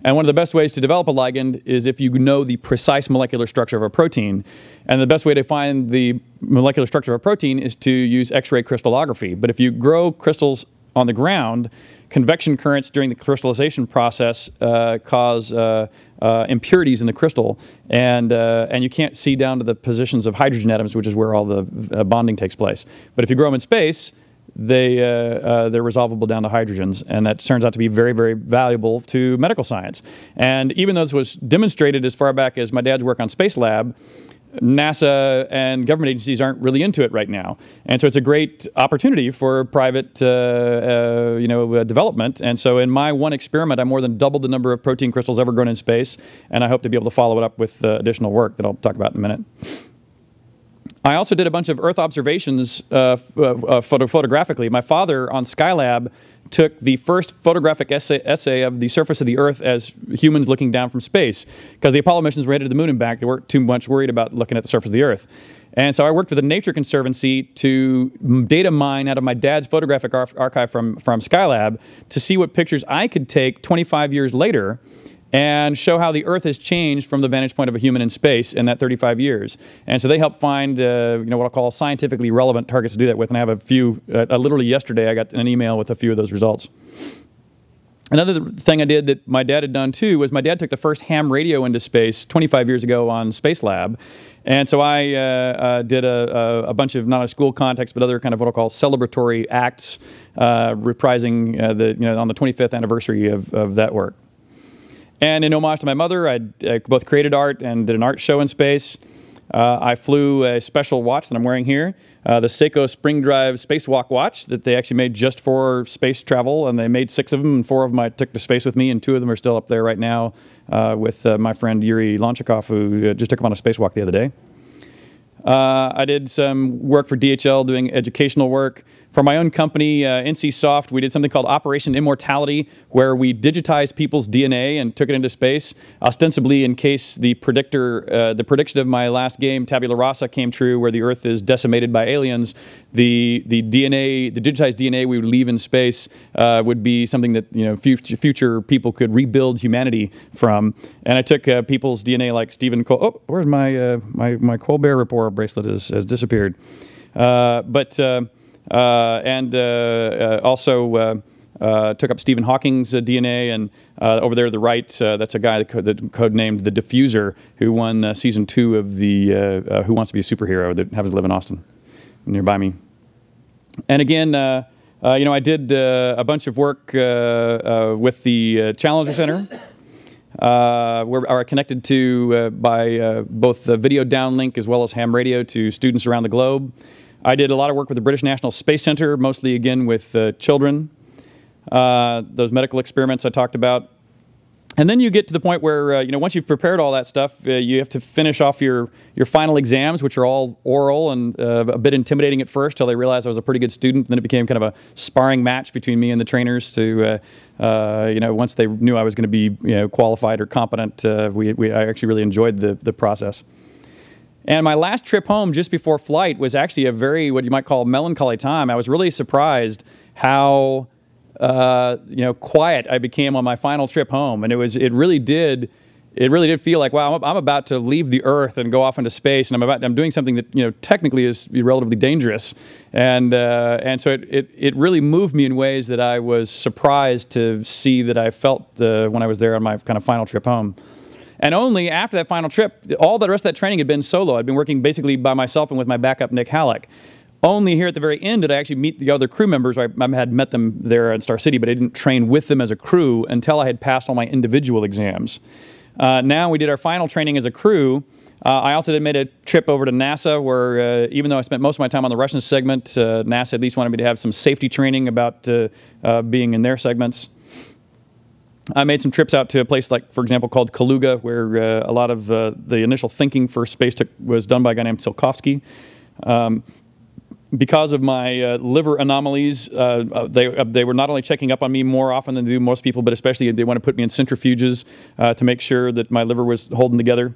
Speaker 3: And one of the best ways to develop a ligand is if you know the precise molecular structure of a protein. And the best way to find the molecular structure of a protein is to use X-ray crystallography. But if you grow crystals on the ground, convection currents during the crystallization process uh, cause uh, uh, impurities in the crystal, and uh, and you can't see down to the positions of hydrogen atoms, which is where all the uh, bonding takes place. But if you grow them in space, they, uh, uh, they're resolvable down to hydrogens, and that turns out to be very, very valuable to medical science. And even though this was demonstrated as far back as my dad's work on Space Lab, NASA and government agencies aren't really into it right now, and so it's a great opportunity for private, uh, uh, you know, uh, development. And so, in my one experiment, I more than doubled the number of protein crystals ever grown in space, and I hope to be able to follow it up with uh, additional work that I'll talk about in a minute. I also did a bunch of Earth observations uh, uh, uh, photo photographically. My father on Skylab took the first photographic essay, essay, of the surface of the Earth as humans looking down from space. Because the Apollo missions were headed to the moon and back, they weren't too much worried about looking at the surface of the Earth. And so I worked with the Nature Conservancy to data mine out of my dad's photographic archive from, from Skylab to see what pictures I could take 25 years later and show how the Earth has changed from the vantage point of a human in space in that 35 years. And so they help find, uh, you know, what I'll call scientifically relevant targets to do that with. And I have a few. Uh, uh, literally yesterday, I got an email with a few of those results. Another thing I did that my dad had done too was my dad took the first ham radio into space 25 years ago on Space Lab. And so I uh, uh, did a, a, bunch of not a school context, but other kind of what I'll call celebratory acts, uh, reprising uh, the you know on the 25th anniversary of, of that work. And in homage to my mother, I both created art and did an art show in space. Uh, I flew a special watch that I'm wearing here, uh, the Seiko Spring Drive Spacewalk watch that they actually made just for space travel, and they made six of them, and four of them I took to space with me, and two of them are still up there right now uh, with uh, my friend Yuri Lonchakov, who uh, just took them on a spacewalk the other day. I did some work for DHL doing educational work. For my own company, uh, NCSoft, we did something called Operation Immortality, where we digitized people's DNA and took it into space, ostensibly in case the predictor, uh, the prediction of my last game, Tabula Rasa, came true, where the Earth is decimated by aliens. The the DNA, the digitized DNA we would leave in space, uh, would be something that you know future, future people could rebuild humanity from. And I took uh, people's DNA, like Stephen Col. Oh, where's my uh, my my Colbert Report bracelet has, has disappeared. Uh, but and uh, uh, also took up Stephen Hawking's DNA. And over there to the right, that's a guy that, that codenamed the Diffuser, who won season two of the Who Wants to Be a Superhero that happens to live in Austin, nearby me. And again, uh, you know, I did uh, a bunch of work uh, with the Challenger Center. uh, we're, connected to uh, by uh, both the video downlink as well as ham radio to students around the globe. I did a lot of work with the British National Space Center, mostly again with uh, children. Uh, those medical experiments I talked about. And then you get to the point where, uh, you know, once you've prepared all that stuff, uh, you have to finish off your, your final exams, which are all oral and uh, a bit intimidating at first till they realized I was a pretty good student. Then it became kind of a sparring match between me and the trainers to, uh, you know, once they knew I was going to be, you know, qualified or competent, we, we, I actually really enjoyed the, the process. And my last trip home just before flight was actually a very, what you might call, melancholy time. I was really surprised how uh, you know, quiet I became on my final trip home, and it was it really did it really did feel like wow I'm, about to leave the Earth and go off into space, and I'm about I'm doing something that you know technically is relatively dangerous, and uh, and so it, it it really moved me in ways that I was surprised to see that I felt uh, when I was there on my kind of final trip home. And only after that final trip, all the rest of that training had been solo. I'd been working basically by myself and with my backup Nik Halik. Only here at the very end did I actually meet the other crew members. I, I had met them there at Star City, but I didn't train with them as a crew until I had passed all my individual exams. Uh, now we did our final training as a crew. Uh, I also did made a trip over to NASA, where uh, even though I spent most of my time on the Russian segment, uh, NASA at least wanted me to have some safety training about uh, uh, being in their segments. I made some trips out to a place like, for example, called Kaluga, where a lot of the initial thinking for space took, was done by a guy named Tsiolkovsky. Um, because of my uh, liver anomalies, uh, uh they, uh, they were not only checking up on me more often than they do most people, but especially they want to put me in centrifuges uh, to make sure that my liver was holding together.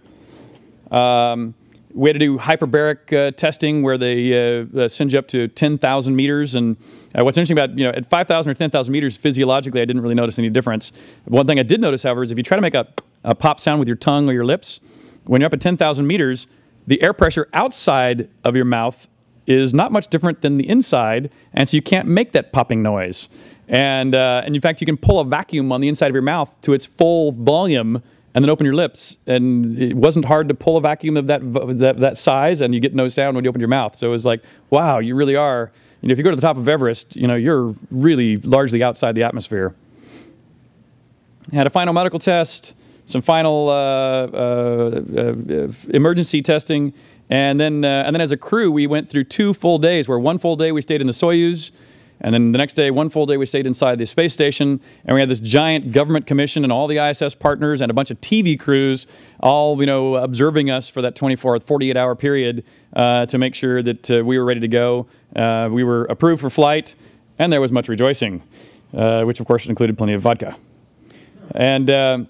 Speaker 3: Um, we had to do hyperbaric uh, testing where they send you up to 10,000 meters. And what's interesting about, you know, at 5,000 or 10,000 meters, physiologically, I didn't really notice any difference. One thing I did notice, however, is if you try to make a, a pop sound with your tongue or your lips, when you're up at 10,000 meters, the air pressure outside of your mouth is not much different than the inside, and so you can't make that popping noise. And, uh, and in fact, you can pull a vacuum on the inside of your mouth to its full volume and then open your lips. And it wasn't hard to pull a vacuum of that, that, that size, and you get no sound when you open your mouth. So it was like, wow, you really are. If you go to the top of Everest, you know, you're really largely outside the atmosphere. Had a final medical test, some final uh, uh, uh emergency testing, and then, uh, and then as a crew, we went through two full days where one full day we stayed in the Soyuz, and then the next day, one full day, we stayed inside the space station, and we had this giant government commission and all the ISS partners and a bunch of TV crews all, you know, observing us for that 24 48 hour period uh, to make sure that uh, we were ready to go. Uh, we were approved for flight, and there was much rejoicing, uh, which of course included plenty of vodka. And, uh,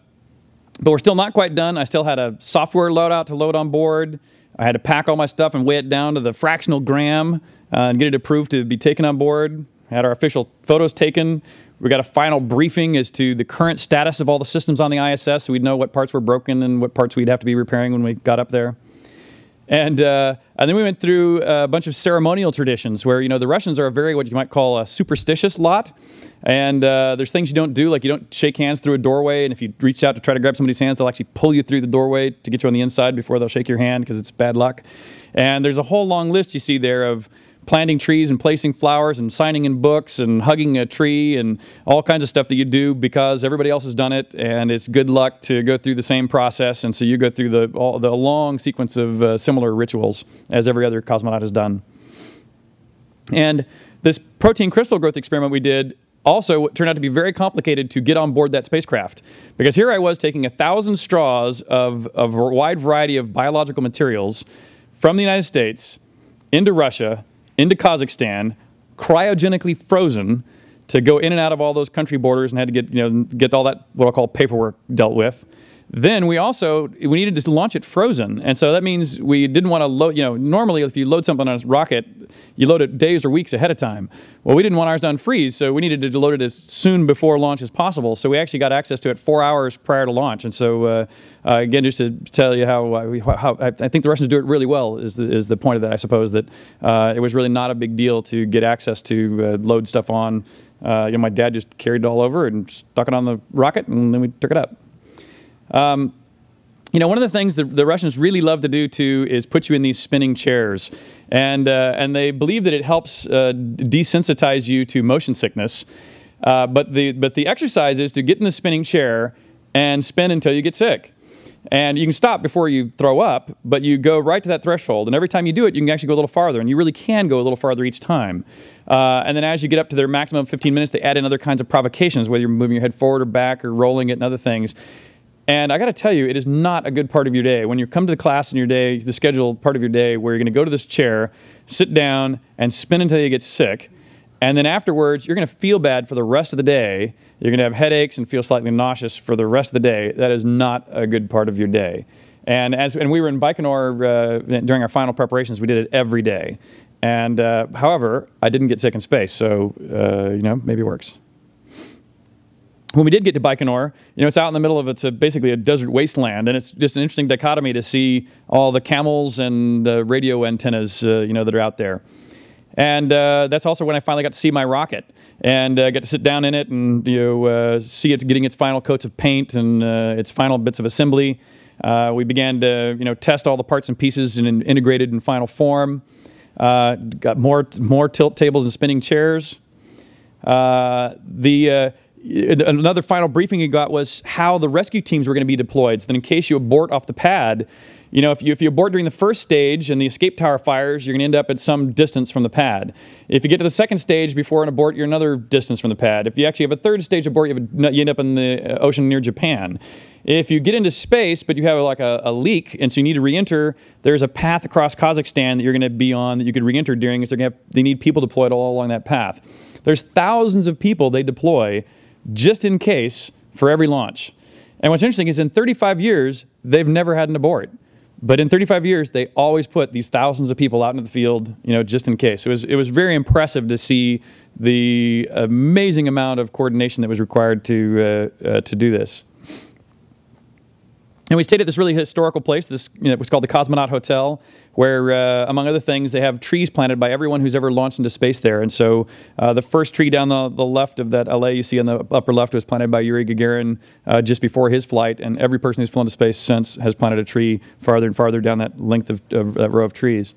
Speaker 3: but we're still not quite done. I still had a software loadout to load on board. I had to pack all my stuff and weigh it down to the fractional gram uh, and get it approved to be taken on board. Had our official photos taken. We got a final briefing as to the current status of all the systems on the ISS so we'd know what parts were broken and what parts we'd have to be repairing when we got up there. And, uh, and then we went through a bunch of ceremonial traditions where, you know, the Russians are a very, what you might call a superstitious lot. And uh, there's things you don't do, like you don't shake hands through a doorway. And if you reach out to try to grab somebody's hands, they'll actually pull you through the doorway to get you on the inside before they'll shake your hand because it's bad luck. And there's a whole long list you see there of planting trees and placing flowers and signing in books and hugging a tree and all kinds of stuff that you do because everybody else has done it and it's good luck to go through the same process and so you go through the, all, the long sequence of uh, similar rituals as every other cosmonaut has done. And this protein crystal growth experiment we did also turned out to be very complicated to get on board that spacecraft because here I was taking a thousand straws of, of a wide variety of biological materials from the United States into Russia into Kazakhstan, cryogenically frozen to go in and out of all those country borders and had to get, you know, get all that, what I'll call paperwork dealt with. Then we also, we needed to launch it frozen. And so that means we didn't want to load, you know, normally if you load something on a rocket, you load it days or weeks ahead of time. Well, we didn't want ours to unfreeze, so we needed to load it as soon before launch as possible. So we actually got access to it four hours prior to launch. And so, uh, uh, again, just to tell you how, uh, how, I think the Russians do it really well is the, is the point of that, I suppose, that uh, it was really not a big deal to get access to uh, load stuff on. Uh, you know, my dad just carried it all over and stuck it on the rocket, and then we took it up. Um, you know, one of the things that the Russians really love to do too is put you in these spinning chairs, and uh, and they believe that it helps uh, desensitize you to motion sickness. Uh, but the but the exercise is to get in the spinning chair and spin until you get sick. And you can stop before you throw up, but you go right to that threshold. And every time you do it, you can actually go a little farther. And you really can go a little farther each time. Uh, and then as you get up to their maximum 15 minutes, they add in other kinds of provocations, whether you're moving your head forward or back or rolling it and other things. And I got to tell you, it is not a good part of your day. When you come to the class in your day, the scheduled part of your day, where you're going to go to this chair, sit down, and spin until you get sick. And then afterwards, you're going to feel bad for the rest of the day. You're going to have headaches and feel slightly nauseous for the rest of the day. That is not a good part of your day. And as and we were in Baikonur uh, during our final preparations, we did it every day. And uh, however, I didn't get sick in space, so uh, you know maybe it works. When we did get to Baikonur, you know it's out in the middle of it's a, basically a desert wasteland, and it's just an interesting dichotomy to see all the camels and the radio antennas, uh, you know, that are out there. And uh, that's also when I finally got to see my rocket and uh, get to sit down in it and you know, uh, see it getting its final coats of paint and uh, its final bits of assembly. Uh, we began to you know test all the parts and pieces and integrated in final form. Uh, got more more tilt tables and spinning chairs. the another final briefing we got was how the rescue teams were going to be deployed. So that in case you abort off the pad, you know, if you, if you abort during the first stage and the escape tower fires, you're going to end up at some distance from the pad. If you get to the second stage before an abort, you're another distance from the pad. If you actually have a third stage abort, you, a, you end up in the uh, ocean near Japan. If you get into space, but you have like a, a leak, and so you need to re-enter, there's a path across Kazakhstan that you're going to be on that you could re-enter during. So they need people deployed all along that path. There's thousands of people they deploy just in case for every launch. And what's interesting is in 35 years, they've never had an abort. But in 35 years, they always put these thousands of people out into the field, you know, just in case. It was, it was very impressive to see the amazing amount of coordination that was required to, uh, uh, to do this. And we stayed at this really historical place. This you know, it was called the Cosmonaut Hotel, where, uh, among other things, they have trees planted by everyone who's ever launched into space there. And so, uh, the first tree down the, the left of that LA you see on the upper left was planted by Yuri Gagarin uh, just before his flight. And every person who's flown to space since has planted a tree farther and farther down that length of, of that row of trees.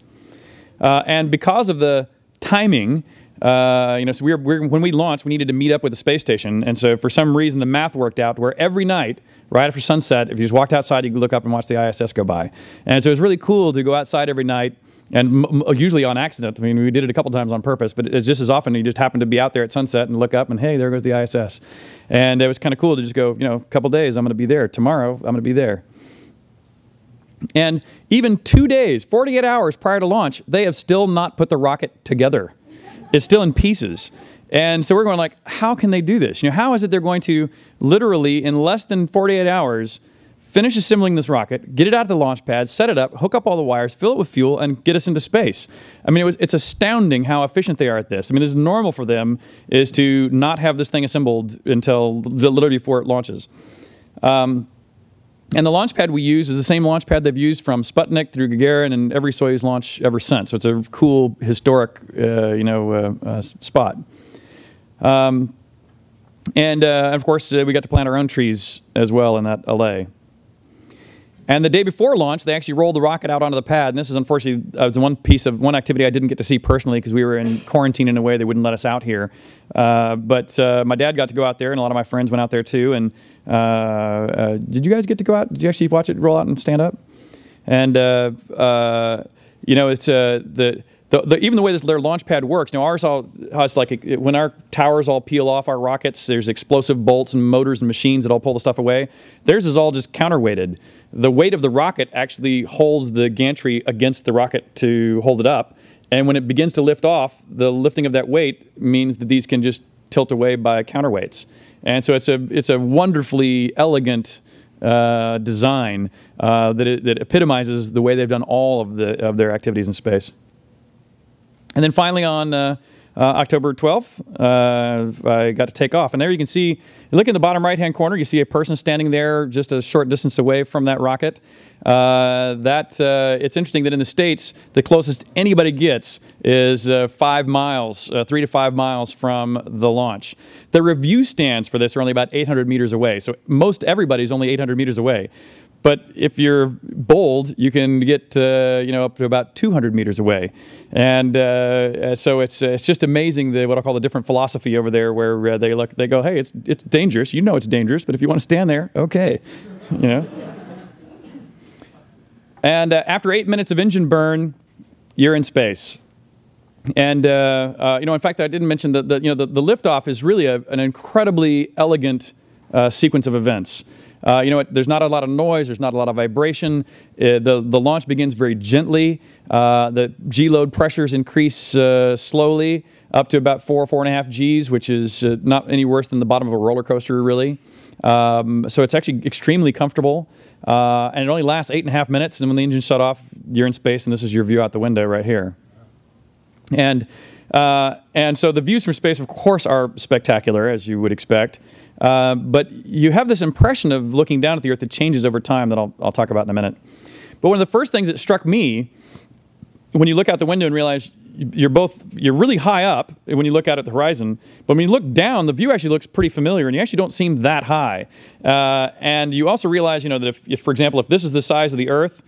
Speaker 3: Uh, and because of the timing, uh, you know, so we were, we were, when we launched, we needed to meet up with the space station, and so for some reason the math worked out where every night, right after sunset, if you just walked outside, you could look up and watch the ISS go by, and so it was really cool to go outside every night. And usually on accident. I mean, we did it a couple times on purpose, but it's just as often you just happen to be out there at sunset and look up and hey, there goes the ISS. And it was kind of cool to just go, you know, a couple days, I'm going to be there. Tomorrow, I'm going to be there. And even two days, 48 hours prior to launch, they have still not put the rocket together it's still in pieces. And so we're going like, how can they do this? You know, how is it they're going to literally in less than 48 hours finish assembling this rocket, get it out of the launch pad, set it up, hook up all the wires, fill it with fuel, and get us into space? I mean, it was, it's astounding how efficient they are at this. I mean, it's normal for them is to not have this thing assembled until literally before it launches. Um, and the launch pad we use is the same launch pad they've used from Sputnik through Gagarin and every Soyuz launch ever since. So it's a cool historic, uh, you know, uh, uh, spot. Um, and uh, of course, uh, we got to plant our own trees as well in that LA. And the day before launch, they actually rolled the rocket out onto the pad. And this is unfortunately uh, was one piece of one activity I didn't get to see personally because we were in quarantine in a way they wouldn't let us out here. Uh, but uh, my dad got to go out there, and a lot of my friends went out there too. And uh, uh, did you guys get to go out? Did you actually watch it roll out and stand up? And uh, you know, it's the the, the, even the way this, their launch pad works, now ours all has like a, when our towers all peel off our rockets, there's explosive bolts and motors and machines that all pull the stuff away. Theirs is all just counterweighted. The weight of the rocket actually holds the gantry against the rocket to hold it up. And when it begins to lift off, the lifting of that weight means that these can just tilt away by counterweights. And so it's a, it's a wonderfully elegant uh, design uh, that, it, that epitomizes the way they've done all of, the, of their activities in space. And then finally on uh, uh, October 12th, uh, I got to take off. And there you can see, look in the bottom right-hand corner, you see a person standing there just a short distance away from that rocket. Uh, that uh, It's interesting that in the States, the closest anybody gets is uh, five miles, three to five miles from the launch. The review stands for this are only about 800 meters away. So most everybody's only 800 meters away. But if you're bold, you can get uh, you know up to about 200 meters away, and uh, so it's it's just amazing the what I call the different philosophy over there, where uh, they look they go, hey, it's it's dangerous. You know it's dangerous, but if you want to stand there, okay, you know. And uh, after eight minutes of engine burn, you're in space. And uh, uh, you know, in fact, I didn't mention that the, you know the, the liftoff is really a, an incredibly elegant uh, sequence of events. Uh, you know, there's not a lot of noise, there's not a lot of vibration. Uh, the the launch begins very gently. Uh, the G load pressures increase slowly up to about four four and a half Gs, which is not any worse than the bottom of a roller coaster, really. Um, so it's actually extremely comfortable. and it only lasts eight and a half minutes. And when the engine shut off, you're in space, and this is your view out the window right here. And, uh, and so the views from space, of course, are spectacular, as you would expect. Uh, but you have this impression of looking down at the Earth that changes over time that I'll, I'll talk about in a minute. But one of the first things that struck me when you look out the window and realize you're both you're really high up when you look out at the horizon but when you look down the view actually looks pretty familiar and you actually don't seem that high uh, and you also realize you know that if, if, for example if this is the size of the earth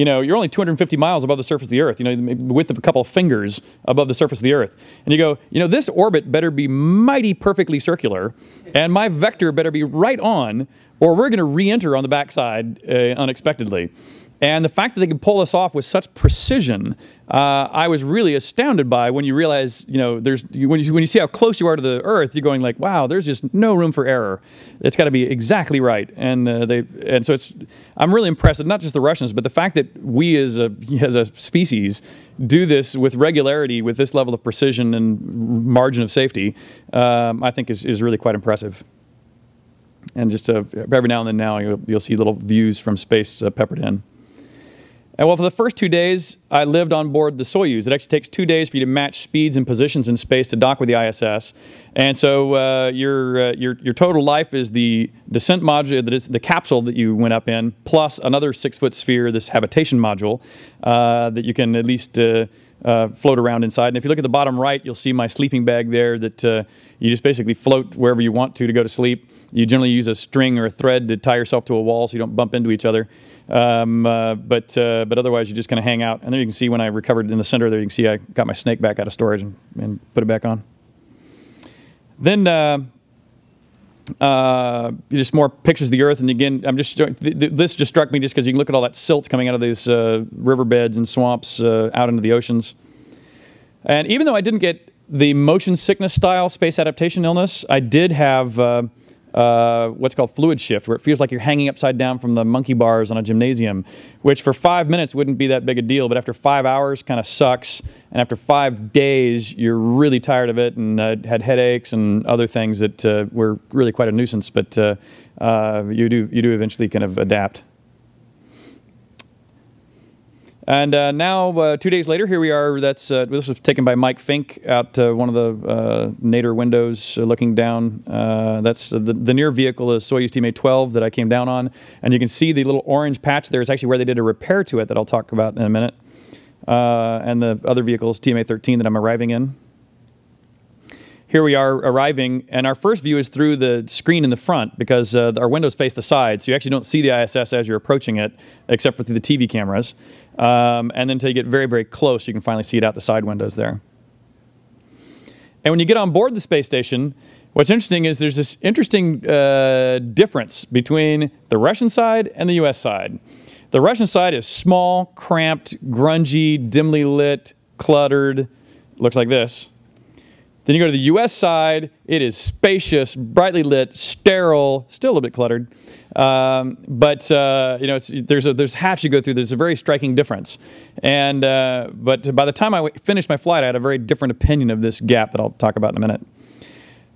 Speaker 3: you know, you're only 250 miles above the surface of the Earth, you know, the width of a couple of fingers above the surface of the Earth. And you go, you know, this orbit better be mighty perfectly circular, and my vector better be right on, or we're going to re enter on the backside uh, unexpectedly. And the fact that they could pull this off with such precision, uh, I was really astounded by when you realize, you know, there's when you, when you see how close you are to the Earth, you're going like, wow, there's just no room for error. It's got to be exactly right. And uh, they and so it's I'm really impressed, not just the Russians, but the fact that we as a as a species do this with regularity, with this level of precision and margin of safety, um, I think is is really quite impressive. And just uh, every now and then now you'll, you'll see little views from space uh, peppered in. And well, for the first two days, I lived on board the Soyuz. It actually takes two days for you to match speeds and positions in space to dock with the ISS. And so uh, your, uh, your, your total life is the descent module, the, the capsule that you went up in, plus another six foot sphere, this habitation module, uh, that you can at least uh, uh, float around inside. And if you look at the bottom right, you'll see my sleeping bag there that uh, you just basically float wherever you want to to go to sleep. You generally use a string or a thread to tie yourself to a wall so you don't bump into each other. Um, uh, but uh, but otherwise, you're just kind of hang out. And there you can see when I recovered in the center there, you can see I got my snake back out of storage and, and put it back on. Then uh, uh just more pictures of the Earth. And again, I'm just th th this just struck me just because you can look at all that silt coming out of these uh, riverbeds and swamps uh, out into the oceans. And even though I didn't get the motion sickness style space adaptation illness, I did have uh, what's called fluid shift, where it feels like you're hanging upside down from the monkey bars on a gymnasium, which for five minutes wouldn't be that big a deal, but after five hours kind of sucks. And after five days, you're really tired of it and uh, had headaches and other things that uh, were really quite a nuisance, but uh, uh, you, do, you do eventually kind of adapt. And uh, now, uh, two days later, here we are. That's uh, this was taken by Mike Fincke out uh, one of the uh, nadir windows, uh, looking down. that's the, the near vehicle is Soyuz TMA-12 that I came down on, and you can see the little orange patch there is actually where they did a repair to it that I'll talk about in a minute. and the other vehicle is TMA-13 that I'm arriving in here we are arriving, and our first view is through the screen in the front because our windows face the side, so you actually don't see the ISS as you're approaching it, except for through the TV cameras. Um, and then until you get very, very close, you can finally see it out the side windows there. And when you get on board the space station, what's interesting is there's this interesting uh, difference between the Russian side and the US side. The Russian side is small, cramped, grungy, dimly lit, cluttered, looks like this. Then you go to the US side, it is spacious, brightly lit, sterile, still a little bit cluttered. Um, but uh, you know, there's a there's hatch you go through. There's a very striking difference. And uh, but by the time I finished my flight, I had a very different opinion of this gap that I'll talk about in a minute.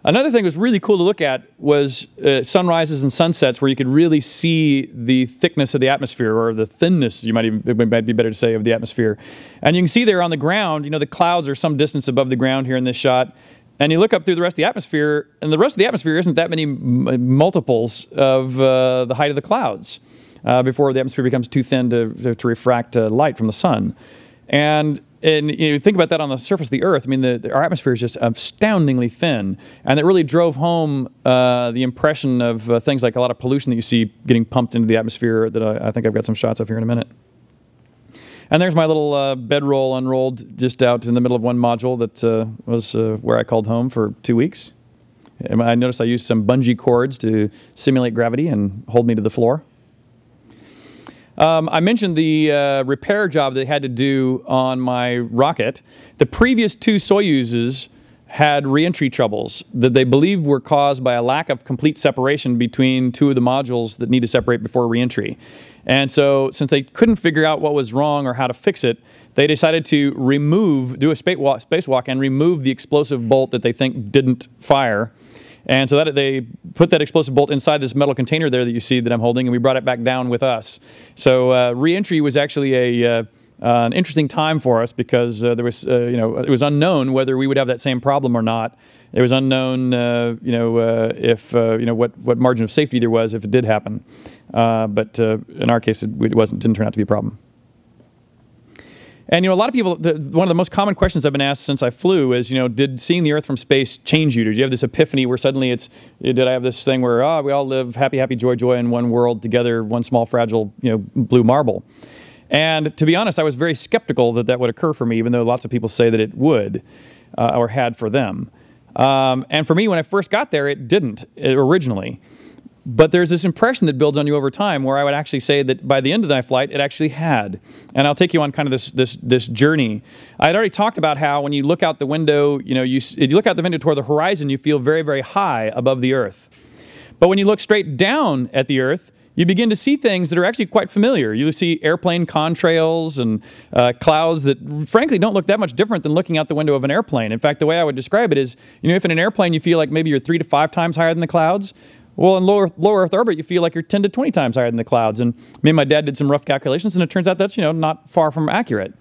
Speaker 3: Another thing that was really cool to look at was uh, sunrises and sunsets, where you could really see the thickness of the atmosphere, or the thinness, you might even it might be better to say, of the atmosphere. And you can see there on the ground, you know, the clouds are some distance above the ground here in this shot. And you look up through the rest of the atmosphere, and the rest of the atmosphere isn't that many multiples of uh, the height of the clouds uh, before the atmosphere becomes too thin to, to, to refract uh, light from the sun. And and you know, think about that on the surface of the Earth. I mean, the, the, our atmosphere is just astoundingly thin, and it really drove home uh, the impression of uh, things like a lot of pollution that you see getting pumped into the atmosphere. That I, I think I've got some shots of here in a minute. And there's my little uh, bedroll unrolled just out in the middle of one module that uh, was uh, where I called home for two weeks. I noticed I used some bungee cords to simulate gravity and hold me to the floor. Um, I mentioned the uh, repair job they had to do on my rocket. The previous two Soyuzes had reentry troubles that they believe were caused by a lack of complete separation between two of the modules that need to separate before reentry. And so, since they couldn't figure out what was wrong or how to fix it, they decided to remove, do a spacewalk, and remove the explosive bolt that they think didn't fire. And so that they put that explosive bolt inside this metal container there that you see that I'm holding, and we brought it back down with us. So uh, reentry was actually a uh, uh, an interesting time for us because uh, there was, uh, you know, it was unknown whether we would have that same problem or not. It was unknown, uh, you know, if you know what what margin of safety there was if it did happen. but in our case, it, it wasn't didn't turn out to be a problem. And you know, a lot of people. The, one of the most common questions I've been asked since I flew is, you know, did seeing the Earth from space change you? Did you have this epiphany where suddenly it's, did I have this thing where, oh, we all live happy, happy, joy, joy in one world together, one small, fragile, you know, blue marble? And to be honest, I was very skeptical that that would occur for me, even though lots of people say that it would, uh, or had for them. Um, and for me, when I first got there, it didn't originally. But there's this impression that builds on you over time where I would actually say that by the end of my flight, it actually had. And I'll take you on kind of this, this, this journey. I had already talked about how when you look out the window, you know, you, you look out the window toward the horizon, you feel very, very high above the earth. But when you look straight down at the earth, you begin to see things that are actually quite familiar. You see airplane contrails and uh, clouds that, frankly, don't look that much different than looking out the window of an airplane. In fact, the way I would describe it is, you know, if in an airplane you feel like maybe you're three to five times higher than the clouds, well, in lower, lower Earth orbit, you feel like you're 10 to 20 times higher than the clouds. And me and my dad did some rough calculations, and it turns out that's, you know, not far from accurate.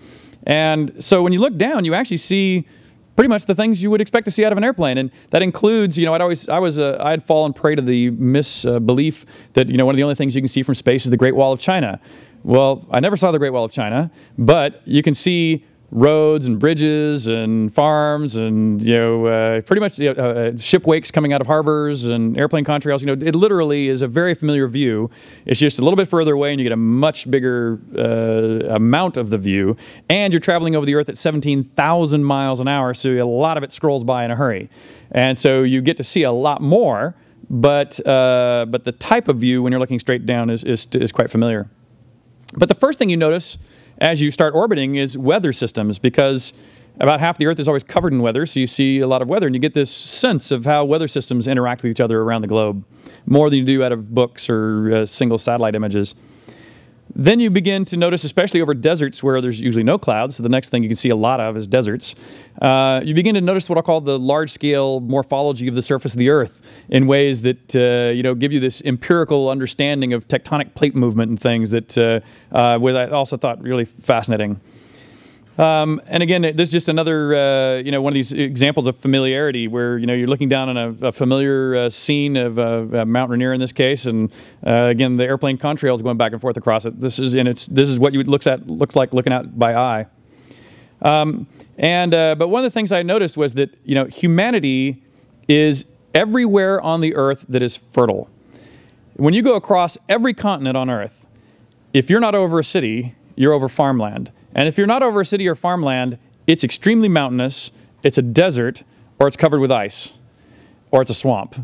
Speaker 3: And so when you look down, you actually see pretty much the things you would expect to see out of an airplane. And that includes, you know, I'd always, I was, uh, I had fallen prey to the misbelief that, you know, one of the only things you can see from space is the Great Wall of China. Well, I never saw the Great Wall of China, but you can see roads and bridges and farms and you know uh, pretty much uh, uh, ship wakes coming out of harbors and airplane contrails. You know, it literally is a very familiar view. It's just a little bit further away, and you get a much bigger uh, amount of the view. And you're traveling over the Earth at 17,000 miles an hour, so a lot of it scrolls by in a hurry, and so you get to see a lot more. But uh, but the type of view when you're looking straight down is, is is quite familiar. But the first thing you notice as you start orbiting is weather systems because about half the Earth is always covered in weather, so you see a lot of weather, and you get this sense of how weather systems interact with each other around the globe, more than you do out of books or uh, single satellite images. Then you begin to notice, especially over deserts where there's usually no clouds, so the next thing you can see a lot of is deserts. Uh, you begin to notice what I'll call the large-scale morphology of the surface of the Earth in ways that uh, you know give you this empirical understanding of tectonic plate movement and things that uh, uh I also thought really fascinating. Um, and again, this is just another, uh, you know, one of these examples of familiarity where, you know, you're looking down on a, a familiar uh, scene of uh, Mount Rainier in this case, and uh, again, the airplane contrails going back and forth across it. This is, and it's, this is what you looks at, looks like looking at by eye. Um, and, uh, but one of the things I noticed was that, you know, humanity is everywhere on the earth that is fertile. When you go across every continent on earth, if you're not over a city, you're over farmland. And if you're not over a city or farmland, it's extremely mountainous, it's a desert, or it's covered with ice, or it's a swamp.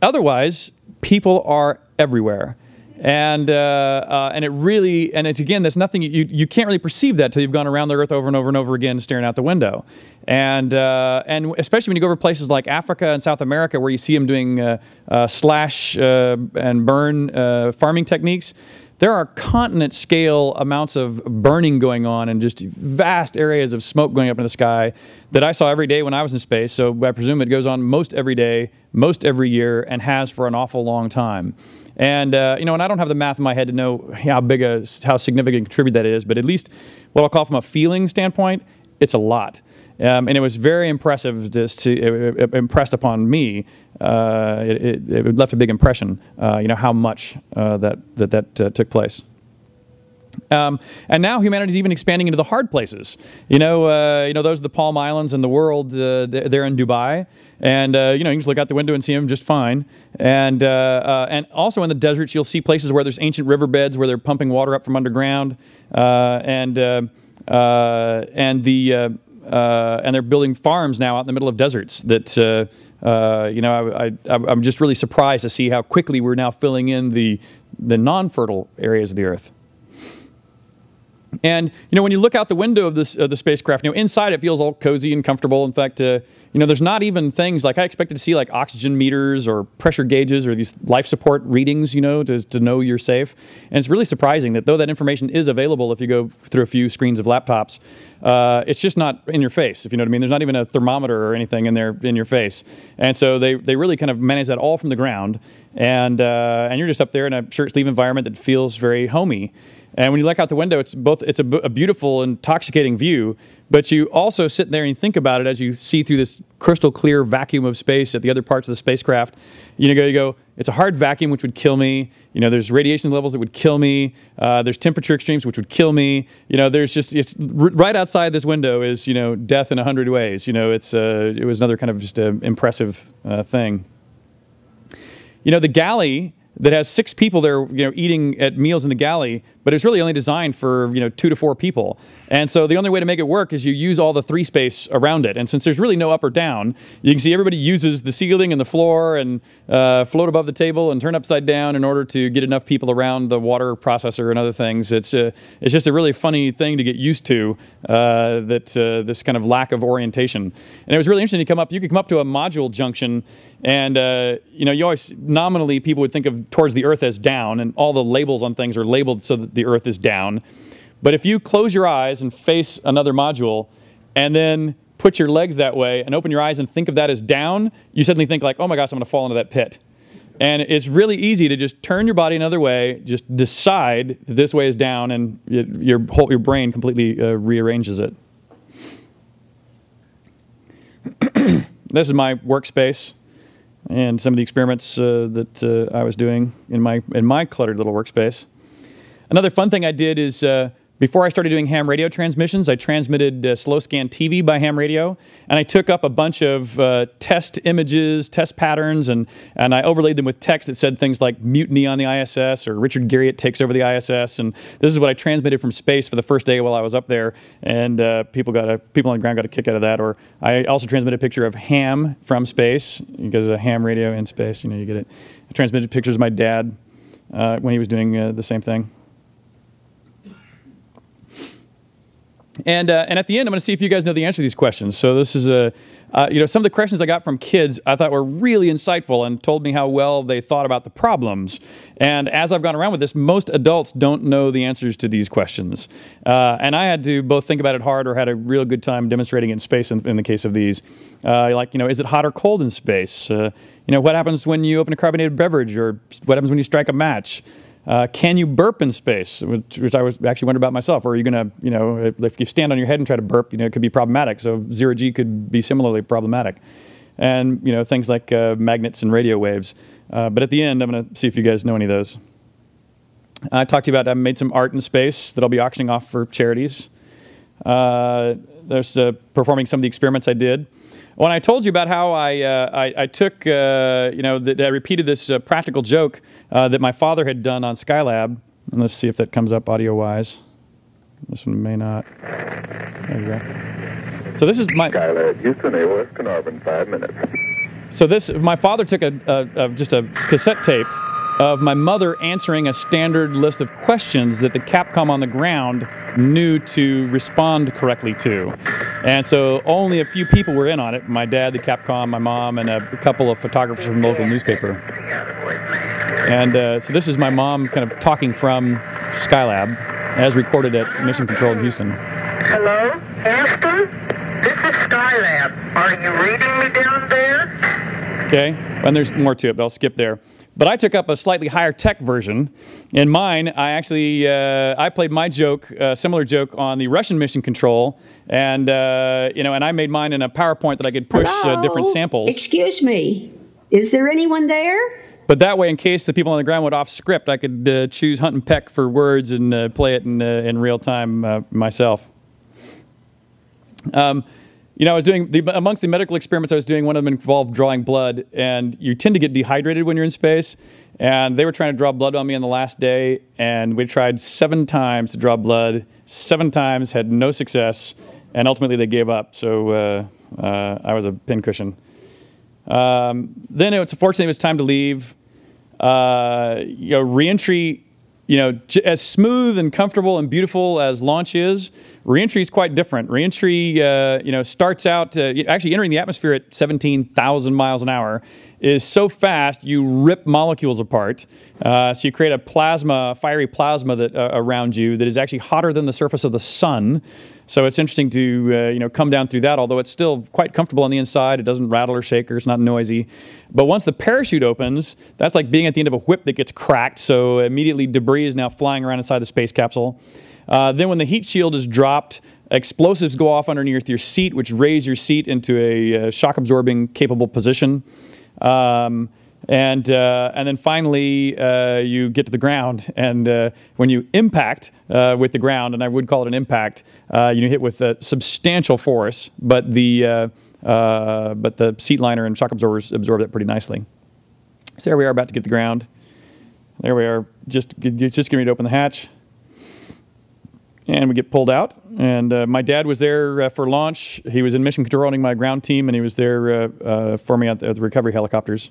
Speaker 3: Otherwise, people are everywhere. And, uh, uh, and it really, and it's again, there's nothing, you, you can't really perceive that till you've gone around the earth over and over and over again staring out the window. And, uh, and especially when you go over places like Africa and South America where you see them doing uh, uh, slash uh, and burn farming techniques, there are continent scale amounts of burning going on and just vast areas of smoke going up in the sky that I saw every day when I was in space. So I presume it goes on most every day, most every year, and has for an awful long time. And uh, you know, and I don't have the math in my head to know how big a, how significant contribute that is, but at least what I'll call from a feeling standpoint, it's a lot. Um, and it was very impressive just to it, it impressed upon me. Uh, it, it, left a big impression. Uh, you know how much uh, that that that uh, took place. Um, and now humanity's even expanding into the hard places. You know, uh, you know those are the Palm Islands in the world. Uh, they're in Dubai, and you know you can just look out the window and see them just fine. And and also in the deserts, you'll see places where there's ancient riverbeds where they're pumping water up from underground, and and the and they're building farms now out in the middle of deserts that. Uh, you know, I, I, I'm just really surprised to see how quickly we're now filling in the the non-fertile areas of the Earth. And you know, when you look out the window of this the spacecraft, you know, inside it feels all cozy and comfortable. In fact, uh, you know, there's not even things like I expected to see like oxygen meters or pressure gauges or these life support readings, you know, to, to know you're safe. And it's really surprising that though that information is available if you go through a few screens of laptops, uh, it's just not in your face, if you know what I mean. There's not even a thermometer or anything in there in your face. And so they, they really kind of manage that all from the ground. And, uh, and you're just up there in a shirt sleeve environment that feels very homey. And when you look out the window, it's both it's a, a, beautiful, intoxicating view, but you also sit there and think about it as you see through this crystal clear vacuum of space at the other parts of the spacecraft. You know, go, you go, it's a hard vacuum which would kill me. You know, there's radiation levels that would kill me. Uh, there's temperature extremes which would kill me. You know, there's just it's right outside this window is you know death in a hundred ways. You know, it's uh, it was another kind of just an impressive uh, thing. You know, the galley that has six people there, you know, eating at meals in the galley, but it's really only designed for you know two to four people. And so the only way to make it work is you use all the three space around it. And since there's really no up or down, you can see everybody uses the ceiling and the floor and uh, float above the table and turn upside down in order to get enough people around the water processor and other things. It's a, uh, it's just a really funny thing to get used to. Uh, that uh, this kind of lack of orientation. And it was really interesting to come up. You could come up to a module junction and uh, you know, you always nominally people would think of towards the Earth as down, and all the labels on things are labeled so that the Earth is down. But if you close your eyes and face another module, and then put your legs that way and open your eyes and think of that as down, you suddenly think like, oh my gosh, I'm going to fall into that pit. And it's really easy to just turn your body another way, just decide this way is down, and your whole your brain completely uh, rearranges it. this is my workspace and some of the experiments uh, that uh, I was doing in my in my cluttered little workspace. Another fun thing I did is uh, before I started doing ham radio transmissions, I transmitted uh, slow scan TV by ham radio, and I took up a bunch of uh, test images, test patterns, and, and I overlaid them with text that said things like mutiny on the ISS or Richard Garriott takes over the ISS. And this is what I transmitted from space for the first day while I was up there, and uh, people got a, people on the ground got a kick out of that. Or I also transmitted a picture of ham from space because a ham radio in space, you know, you get it. I transmitted pictures of my dad uh, when he was doing uh, the same thing. And, uh, and at the end, I'm going to see if you guys know the answer to these questions. So this is a, uh, you know, some of the questions I got from kids I thought were really insightful and told me how well they thought about the problems. And as I've gone around with this, most adults don't know the answers to these questions. Uh, and I had to both think about it hard or had a real good time demonstrating it in space in, in the case of these. Uh, like, you know, is it hot or cold in space? Uh, you know, what happens when you open a carbonated beverage or what happens when you strike a match? Uh, can you burp in space? Which, which, I was actually wondering about myself. Or are you going to, you know, if you stand on your head and try to burp, you know, it could be problematic. So zero G could be similarly problematic. And, you know, things like uh, magnets and radio waves. Uh, but at the end, I'm going to see if you guys know any of those. I talked to you about I made some art in space that I'll be auctioning off for charities. Uh, there's uh, performing some of the experiments I did. When I told you about how I, uh, I, I, took, uh, you know, that I repeated this uh, practical joke uh, that my father had done on Skylab, and let's see if that comes up audio-wise. This one may not. There you go. So this is my
Speaker 10: Skylab, Houston, AOS, Carnarvon, five minutes.
Speaker 3: So this, my father took a, a, a just a cassette tape of my mother answering a standard list of questions that the Capcom on the ground knew to respond correctly to. And so only a few people were in on it my dad, the Capcom, my mom, and a couple of photographers from the local newspaper. And uh, so this is my mom kind of talking from Skylab as recorded at Mission Control in Houston.
Speaker 11: Hello, Houston? This is Skylab. Are you reading me down there?
Speaker 3: Okay, and there's more to it, but I'll skip there. But I took up a slightly higher tech version. In mine, I actually uh, I played my joke, a uh, similar joke, on the Russian mission control, and uh, you know, and I made mine in a PowerPoint that I could push uh, different samples.
Speaker 12: Excuse me, is there anyone there?
Speaker 3: but that way, in case the people on the ground went off script, I could uh, choose hunt and peck for words and uh, play it in, uh, in real time uh, myself. Um, you know, I was doing the, amongst the medical experiments I was doing. One of them involved drawing blood, and you tend to get dehydrated when you're in space. And they were trying to draw blood on me on the last day, and we tried seven times to draw blood. Seven times had no success, and ultimately they gave up. So uh, uh, I was a pincushion. Um, then it was fortunately it was time to leave. Uh, you know, reentry you know, as smooth and comfortable and beautiful as launch is, reentry is quite different. Reentry, uh, you know, starts out uh, actually entering the atmosphere at 17,000 miles an hour is so fast you rip molecules apart. Uh, so you create a plasma, fiery plasma that uh, around you that is actually hotter than the surface of the sun. So it's interesting to uh, you know come down through that, although it's still quite comfortable on the inside. It doesn't rattle or shake or it's not noisy. But once the parachute opens, that's like being at the end of a whip that gets cracked. So immediately debris is now flying around inside the space capsule. Uh, then when the heat shield is dropped, explosives go off underneath your seat, which raise your seat into a uh, shock absorbing capable position. Um, and uh, and then finally uh, you get to the ground, and uh, when you impact uh, with the ground, and I would call it an impact, uh, you hit with a substantial force, but the uh, but the seat liner and shock absorbers absorb it pretty nicely. So there we are, about to get the ground. There we are, just just getting ready to open the hatch, and we get pulled out. And uh, my dad was there uh, for launch. He was in mission control running my ground team, and he was there uh, for me at the, at the recovery helicopters.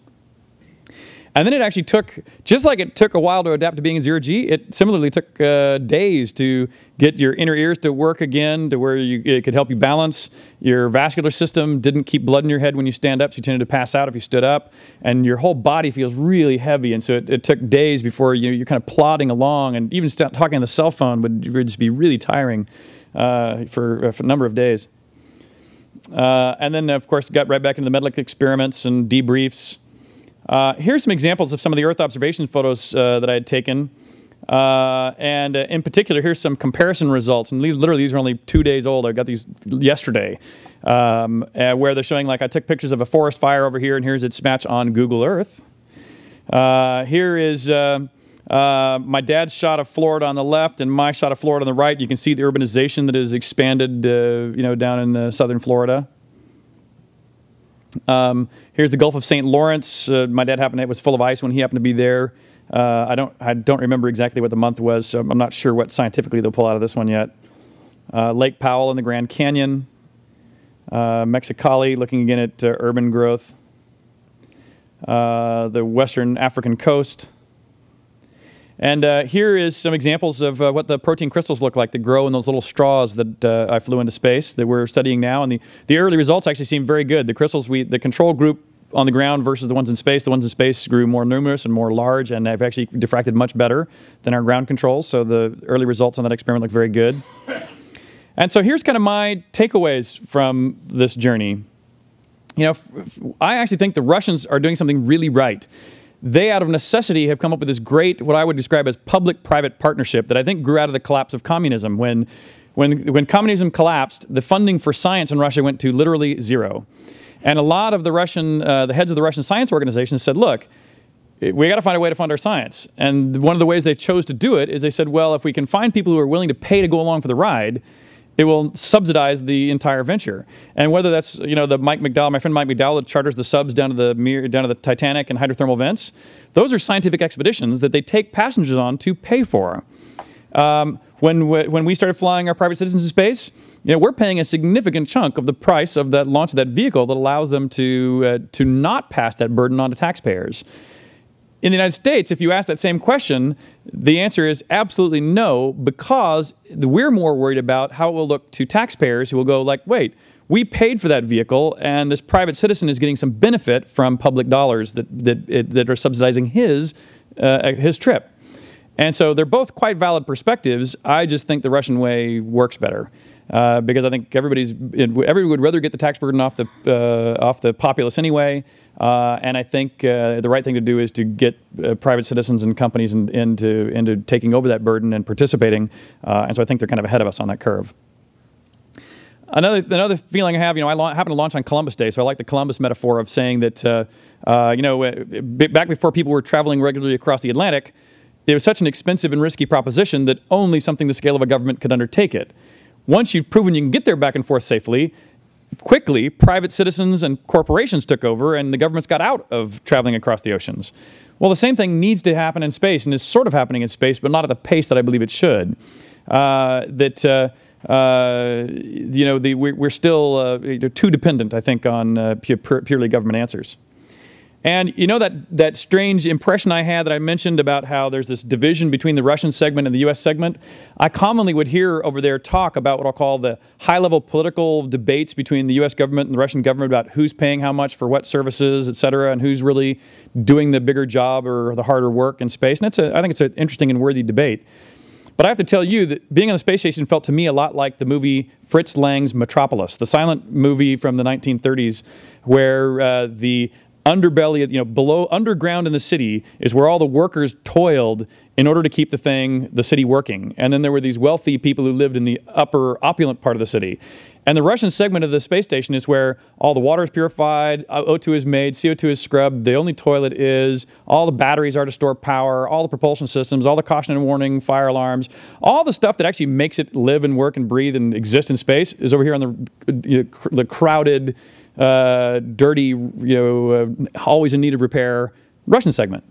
Speaker 3: And then it actually took, just like it took a while to adapt to being in zero G, it similarly took uh, days to get your inner ears to work again, to where you, it could help you balance. Your vascular system didn't keep blood in your head when you stand up, so you tended to pass out if you stood up. And your whole body feels really heavy. And so it, it took days before you, you're kind of plodding along. And even talking on the cell phone would, would just be really tiring uh, for, uh, for a number of days. Uh, and then, of course, got right back into the Medlick experiments and debriefs. Uh, here's some examples of some of the Earth observation photos uh, that I had taken. Uh, and uh, in particular, here's some comparison results. And literally, these are only two days old. I got these yesterday, um, uh, where they're showing like I took pictures of a forest fire over here, and here's its match on Google Earth. Uh, here is my dad's shot of Florida on the left, and my shot of Florida on the right. You can see the urbanization that has expanded, you know, down in southern Florida. Um, here's the Gulf of St. Lawrence. Uh, my dad happened to, it was full of ice when he happened to be there. Uh, I don't I don't remember exactly what the month was, so I'm not sure what scientifically they'll pull out of this one yet. Uh, Lake Powell in the Grand Canyon. Uh, Mexicali, looking again at uh, urban growth. Uh, the western African coast. And uh, here is some examples of uh, what the protein crystals look like that grow in those little straws that uh, I flew into space that we're studying now. And the, the early results actually seem very good. The crystals, we, the control group on the ground versus the ones in space, the ones in space grew more numerous and more large and have actually diffracted much better than our ground controls. So the early results on that experiment look very good. And so here's kind of my takeaways from this journey. You know, I actually think the Russians are doing something really right they, out of necessity, have come up with this great, what I would describe as public private partnership that I think grew out of the collapse of communism. When, when, when communism collapsed, the funding for science in Russia went to literally zero. And a lot of the Russian, uh, the heads of the Russian science organizations said, look, we got to find a way to fund our science. And one of the ways they chose to do it is they said, well, if we can find people who are willing to pay to go along for the ride, it will subsidize the entire venture. And whether that's you know the Mike McDowell, my friend Mike McDowell, that charters the subs down to the down to the Titanic and hydrothermal vents, those are scientific expeditions that they take passengers on to pay for. Um, when when we started flying our private citizens in space, you know, we're paying a significant chunk of the price of that launch of that vehicle that allows them to uh, to not pass that burden on to taxpayers. In the United States, if you ask that same question, the answer is absolutely no, because we're more worried about how it will look to taxpayers who will go like, wait, we paid for that vehicle, and this private citizen is getting some benefit from public dollars that that, that are subsidizing his uh, his trip. And so they're both quite valid perspectives. I just think the Russian way works better. Uh, because I think everybody's everybody would rather get the tax burden off the uh, off the populace anyway. Uh, and I think uh, the right thing to do is to get uh, private citizens and companies in, into into taking over that burden and participating. Uh, and so I think they're kind of ahead of us on that curve. another another feeling I have, you know, I happened to launch on Columbus Day, so I like the Columbus metaphor of saying that, uh, uh, you know, back before people were traveling regularly across the Atlantic, it was such an expensive and risky proposition that only something the scale of a government could undertake it. Once you've proven you can get there back and forth safely, quickly private citizens and corporations took over, and the governments got out of traveling across the oceans. Well, the same thing needs to happen in space, and is sort of happening in space, but not at the pace that I believe it should. Uh, that uh, uh, you know, the, we're, we're still uh, too dependent, I think, on uh, pu- purely government answers. And you know that, that strange impression I had that I mentioned about how there's this division between the Russian segment and the US segment? I commonly would hear over there talk about what I'll call the high level political debates between the US government and the Russian government about who's paying how much for what services, et cetera, and who's really doing the bigger job or the harder work in space. And it's a, I think it's an interesting and worthy debate. But I have to tell you that being on the space station felt to me a lot like the movie Fritz Lang's Metropolis, the silent movie from the 1930s, where uh, the underbelly, you know, below underground in the city is where all the workers toiled in order to keep the thing, the city working. And then there were these wealthy people who lived in the upper opulent part of the city. And the Russian segment of the space station is where all the water is purified, uh, O2 is made, CO2 is scrubbed, the only toilet is, all the batteries are to store power, all the propulsion systems, all the caution and warning, fire alarms, all the stuff that actually makes it live and work and breathe and exist in space is over here on the, know, the crowded, uh, dirty, you know, uh, always in need of repair Russian segment.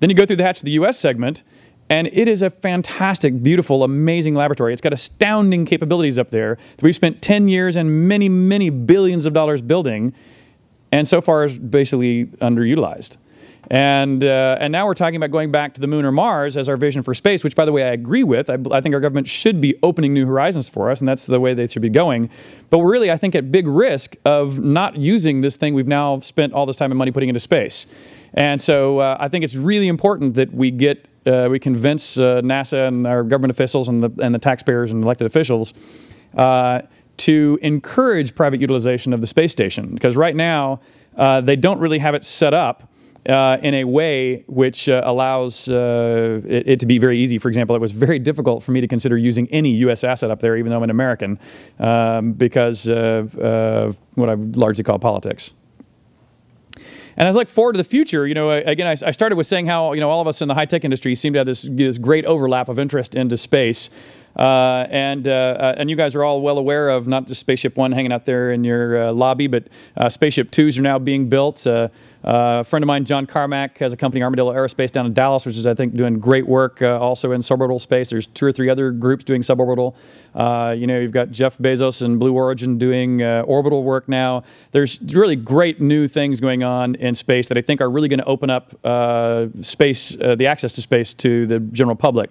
Speaker 3: Then you go through the hatch of the US segment, and it is a fantastic, beautiful, amazing laboratory. It's got astounding capabilities up there that we've spent 10 years and many, many billions of dollars building, and so far is basically underutilized. And, uh, and now we're talking about going back to the moon or Mars as our vision for space, which, by the way, I agree with. I, I, think our government should be opening new horizons for us, and that's the way they should be going. But we're really, I think, at big risk of not using this thing we've now spent all this time and money putting into space. And so uh, I think it's really important that we get uh, we convince uh, NASA and our government officials and the, and the taxpayers and elected officials uh, to encourage private utilization of the space station. Because right now, uh, they don't really have it set up uh, in a way which uh, allows uh, it, it, to be very easy. For example, it was very difficult for me to consider using any U.S. asset up there, even though I'm an American, um, because of what I largely call politics. And as I look forward to the future, you know, again, I, I started with saying how, you know, all of us in the high tech industry seem to have this, this great overlap of interest into space. Uh, and uh, uh, and you guys are all well aware of not just Spaceship One hanging out there in your uh, lobby, but uh, Spaceship Twos are now being built. Uh, a friend of mine, John Carmack, has a company, Armadillo Aerospace, down in Dallas, which is, I think, doing great work uh, also in suborbital space. There's two or three other groups doing suborbital. Uh, you know, you've got Jeff Bezos and Blue Origin doing uh, orbital work now. There's really great new things going on in space that I think are really going to open up space, the access to space to the general public.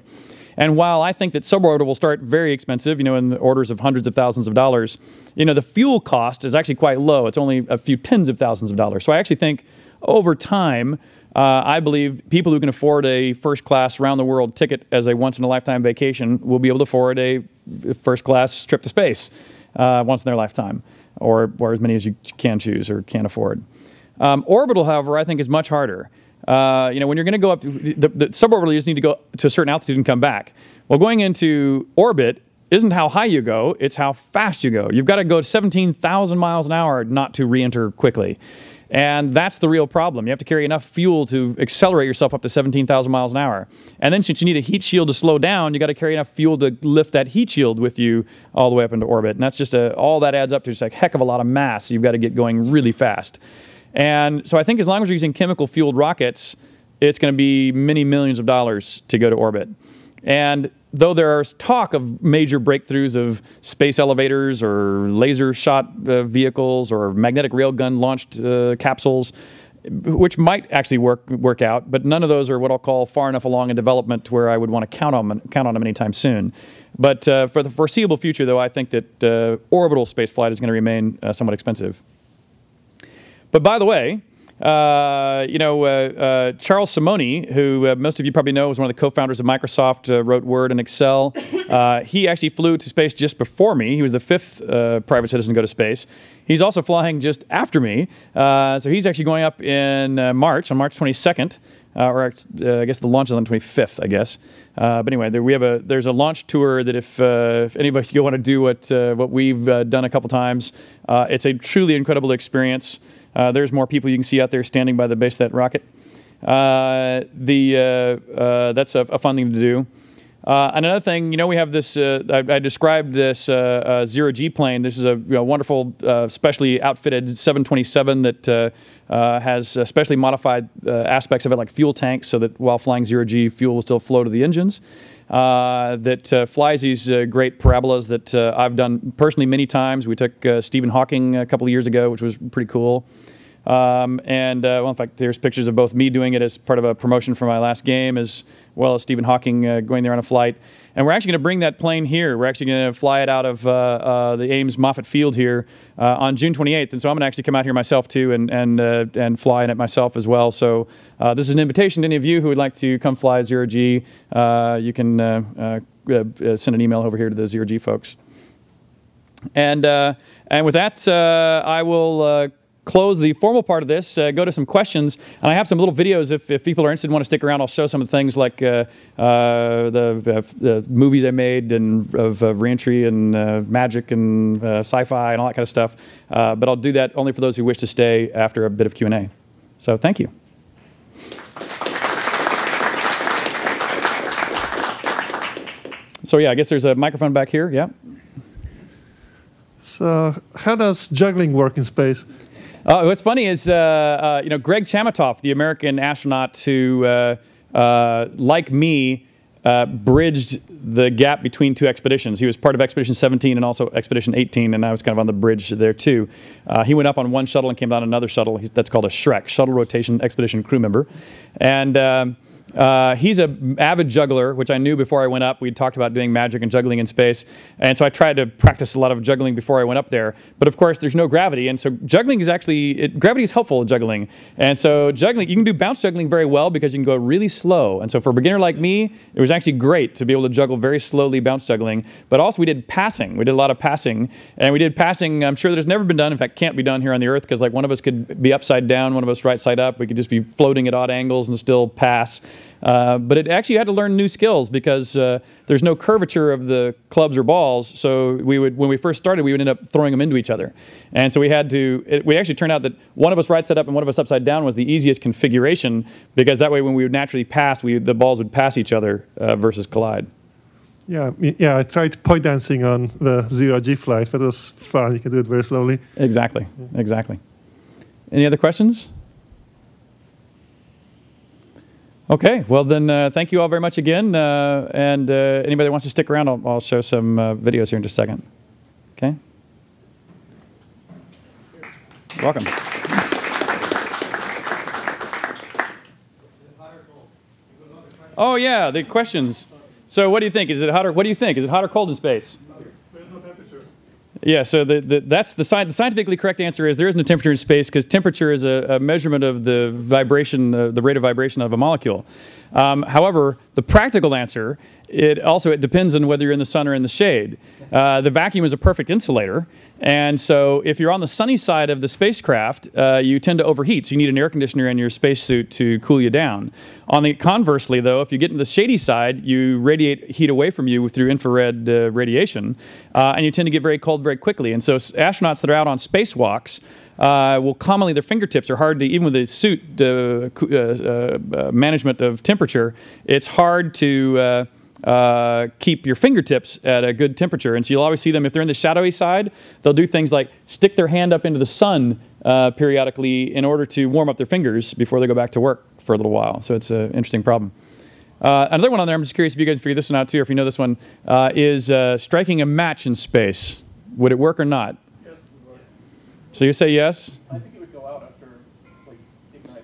Speaker 3: And while I think that suborbital will start very expensive, you know, in the orders of hundreds of thousands of dollars, you know, the fuel cost is actually quite low. It's only a few tens of thousands of dollars. So I actually think over time, uh, I believe people who can afford a first class round the world ticket as a once in a lifetime vacation will be able to afford a first class trip to space uh, once in their lifetime, or, or as many as you can choose or can afford. Um, orbital, however, I think is much harder. Uh, you know, when you're going to go up, to, the, the suborbital, you just need to go to a certain altitude and come back. Well, going into orbit isn't how high you go, it's how fast you go. You've got to go 17,000 miles an hour not to re enter quickly. And that's the real problem. You have to carry enough fuel to accelerate yourself up to 17,000 miles an hour. And then, since you need a heat shield to slow down, you got to carry enough fuel to lift that heat shield with you all the way up into orbit. And that's just a, all that adds up to just a heck of a lot of mass. You've got to get going really fast. And so I think as long as we're using chemical fueled rockets, it's going to be many millions of dollars to go to orbit. And though there is talk of major breakthroughs of space elevators or laser shot uh, vehicles or magnetic railgun launched uh, capsules, which might actually work work out, but none of those are what I'll call far enough along in development where I would want to count on count on them anytime soon. But uh, for the foreseeable future, though, I think that uh, orbital spaceflight is going to remain uh, somewhat expensive. But by the way, uh, you know, uh, uh, Charles Simonyi, who uh, most of you probably know was one of the co-founders of Microsoft, uh, wrote Word and Excel. Uh, he actually flew to space just before me. He was the fifth private citizen to go to space. He's also flying just after me. so he's actually going up in March, on March 22nd. uh, or I guess the launch is on the 25th, I guess. But anyway, there, we have a there's a launch tour that if, if anybody you want to do what what we've done a couple times, it's a truly incredible experience. There's more people you can see out there standing by the base of that rocket. the that's a, a, fun thing to do. Uh, and another thing, you know, we have this, uh, I, I, described this uh, uh zero G plane. This is a you know, wonderful, uh, specially outfitted 727 that uh, has specially modified aspects of it, like fuel tanks, so that while flying zero G, fuel will still flow to the engines. that flies these great parabolas that I've done personally many times. We took Stephen Hawking a couple of years ago, which was pretty cool. Um, and uh, well, in fact, there's pictures of both me doing it as part of a promotion for my last game, as well as Stephen Hawking uh, going there on a flight. And we're actually going to bring that plane here. We're actually going to fly it out of uh, uh the Ames Moffett Field here uh, on June 28th. And so I'm going to actually come out here myself too and and uh, and fly in it myself as well. So this is an invitation to any of you who would like to come fly zero G. you can send an email over here to the zero G folks. And and with that, I will close the formal part of this, uh, go to some questions. And I have some little videos if, if people are interested and want to stick around. I'll show some of the things like uh, uh, the, the, movies I made and of reentry and uh, magic and uh, sci-fi and all that kind of stuff. Uh, but I'll do that only for those who wish to stay after a bit of Q&A. So thank you. So yeah, I guess there's a microphone back here. Yeah.
Speaker 12: So how does juggling work in space?
Speaker 3: Uh, what's funny is, uh, uh, you know, Greg Chamitoff, the American astronaut who, uh, uh, like me, uh, bridged the gap between two expeditions. He was part of Expedition 17 and also Expedition 18, and I was kind of on the bridge there too. he went up on one shuttle and came down another shuttle. He's, that's called a Shrek, Shuttle Rotation Expedition Crew Member. And um, uh, he's an avid juggler, which I knew before I went up. We'd talked about doing magic and juggling in space. And so I tried to practice a lot of juggling before I went up there. But of course, there's no gravity. And so juggling is actually, it, gravity is helpful in juggling. And so juggling, you can do bounce juggling very well because you can go really slow. And so for a beginner like me, it was actually great to be able to juggle very slowly bounce juggling. But also we did passing. We did a lot of passing. And we did passing, I'm sure there's never been done. In fact, can't be done here on the Earth because like one of us could be upside down, one of us right side up. We could just be floating at odd angles and still pass. Uh, but it actually had to learn new skills because uh, there's no curvature of the clubs or balls. So we would, when we first started, we would end up throwing them into each other. And so we had to, it, we actually turned out that one of us right side up and one of us upside down was the easiest configuration because that way when we would naturally pass, we, the balls would pass each other uh, versus collide.
Speaker 12: Yeah, yeah. I tried point dancing on the zero G flight, but it was fun. You can do it very slowly.
Speaker 3: Exactly, exactly. Any other questions? Okay, well then, uh, thank you all very much again. Uh, and uh, anybody that wants to stick around, I'll, I'll show some uh, videos here in just a second. Okay? Welcome. Oh yeah, the questions. So what do you think? Is it hot or what do you think? Is it hot or cold in space? Yeah, so the, the, that's the, sci the, scientifically correct answer is there is no temperature in space because temperature is a, a, measurement of the vibration, uh, the rate of vibration of a molecule. Um, however, the practical answer, it also it depends on whether you're in the sun or in the shade. Uh, the vacuum is a perfect insulator, and so if you're on the sunny side of the spacecraft, uh, you tend to overheat. So you need an air conditioner in your spacesuit to cool you down. On the conversely, though, if you get in the shady side, you radiate heat away from you through infrared uh, radiation, uh, and you tend to get very cold very quickly. And so astronauts that are out on spacewalks uh, will commonly their fingertips are hard to even with the suit uh, uh, uh, management of temperature. It's hard to uh, keep your fingertips at a good temperature. And so you'll always see them, if they're in the shadowy side, they'll do things like stick their hand up into the sun uh, periodically in order to warm up their fingers before they go back to work for a little while. So it's an interesting problem. Uh, another one on there, I'm just curious if you guys figure this one out too, or if you know this one, uh, is uh, striking a match in space. Would it work or not? Yes, so you say yes? I think it would go out after like, igniting.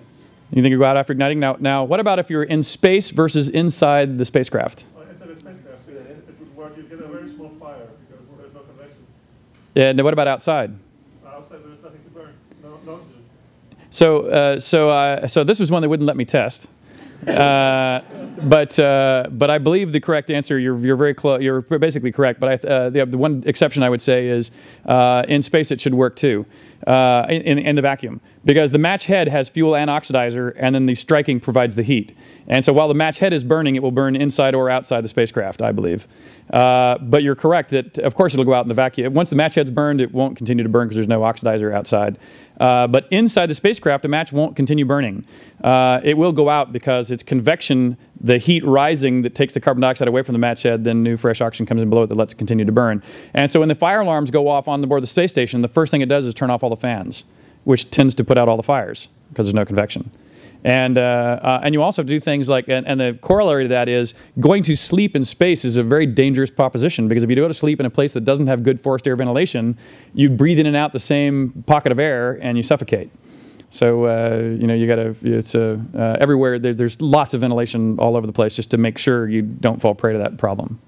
Speaker 3: You think it would go out after igniting? Now, now, what about if you're in space versus inside the spacecraft? Yeah, and what about outside?
Speaker 12: Outside, there's nothing to burn. No, no
Speaker 3: So, uh, so, uh, so this was one that wouldn't let me test. Uh, but uh, but I believe the correct answer. You're you're very close. You're basically correct. But I, uh, the, the one exception I would say is uh, in space it should work too, uh, in, in the vacuum because the match head has fuel and oxidizer, and then the striking provides the heat. And so while the match head is burning, it will burn inside or outside the spacecraft, I believe. Uh, but you're correct that of course it'll go out in the vacuum. Once the match head's burned, it won't continue to burn because there's no oxidizer outside. Uh, but inside the spacecraft, a match won't continue burning. Uh, it will go out because it's convection, the heat rising that takes the carbon dioxide away from the match head, then new fresh oxygen comes in below it that lets it continue to burn. And so when the fire alarms go off on the board of the space station, the first thing it does is turn off all the fans, which tends to put out all the fires because there's no convection. And, uh, uh, and you also do things like, and, and, the corollary to that is going to sleep in space is a very dangerous proposition because if you go to sleep in a place that doesn't have good forced air ventilation, you breathe in and out the same pocket of air and you suffocate. So, uh, you know, you got to, it's uh, everywhere, there, there's lots of ventilation all over the place just to make sure you don't fall prey to that problem.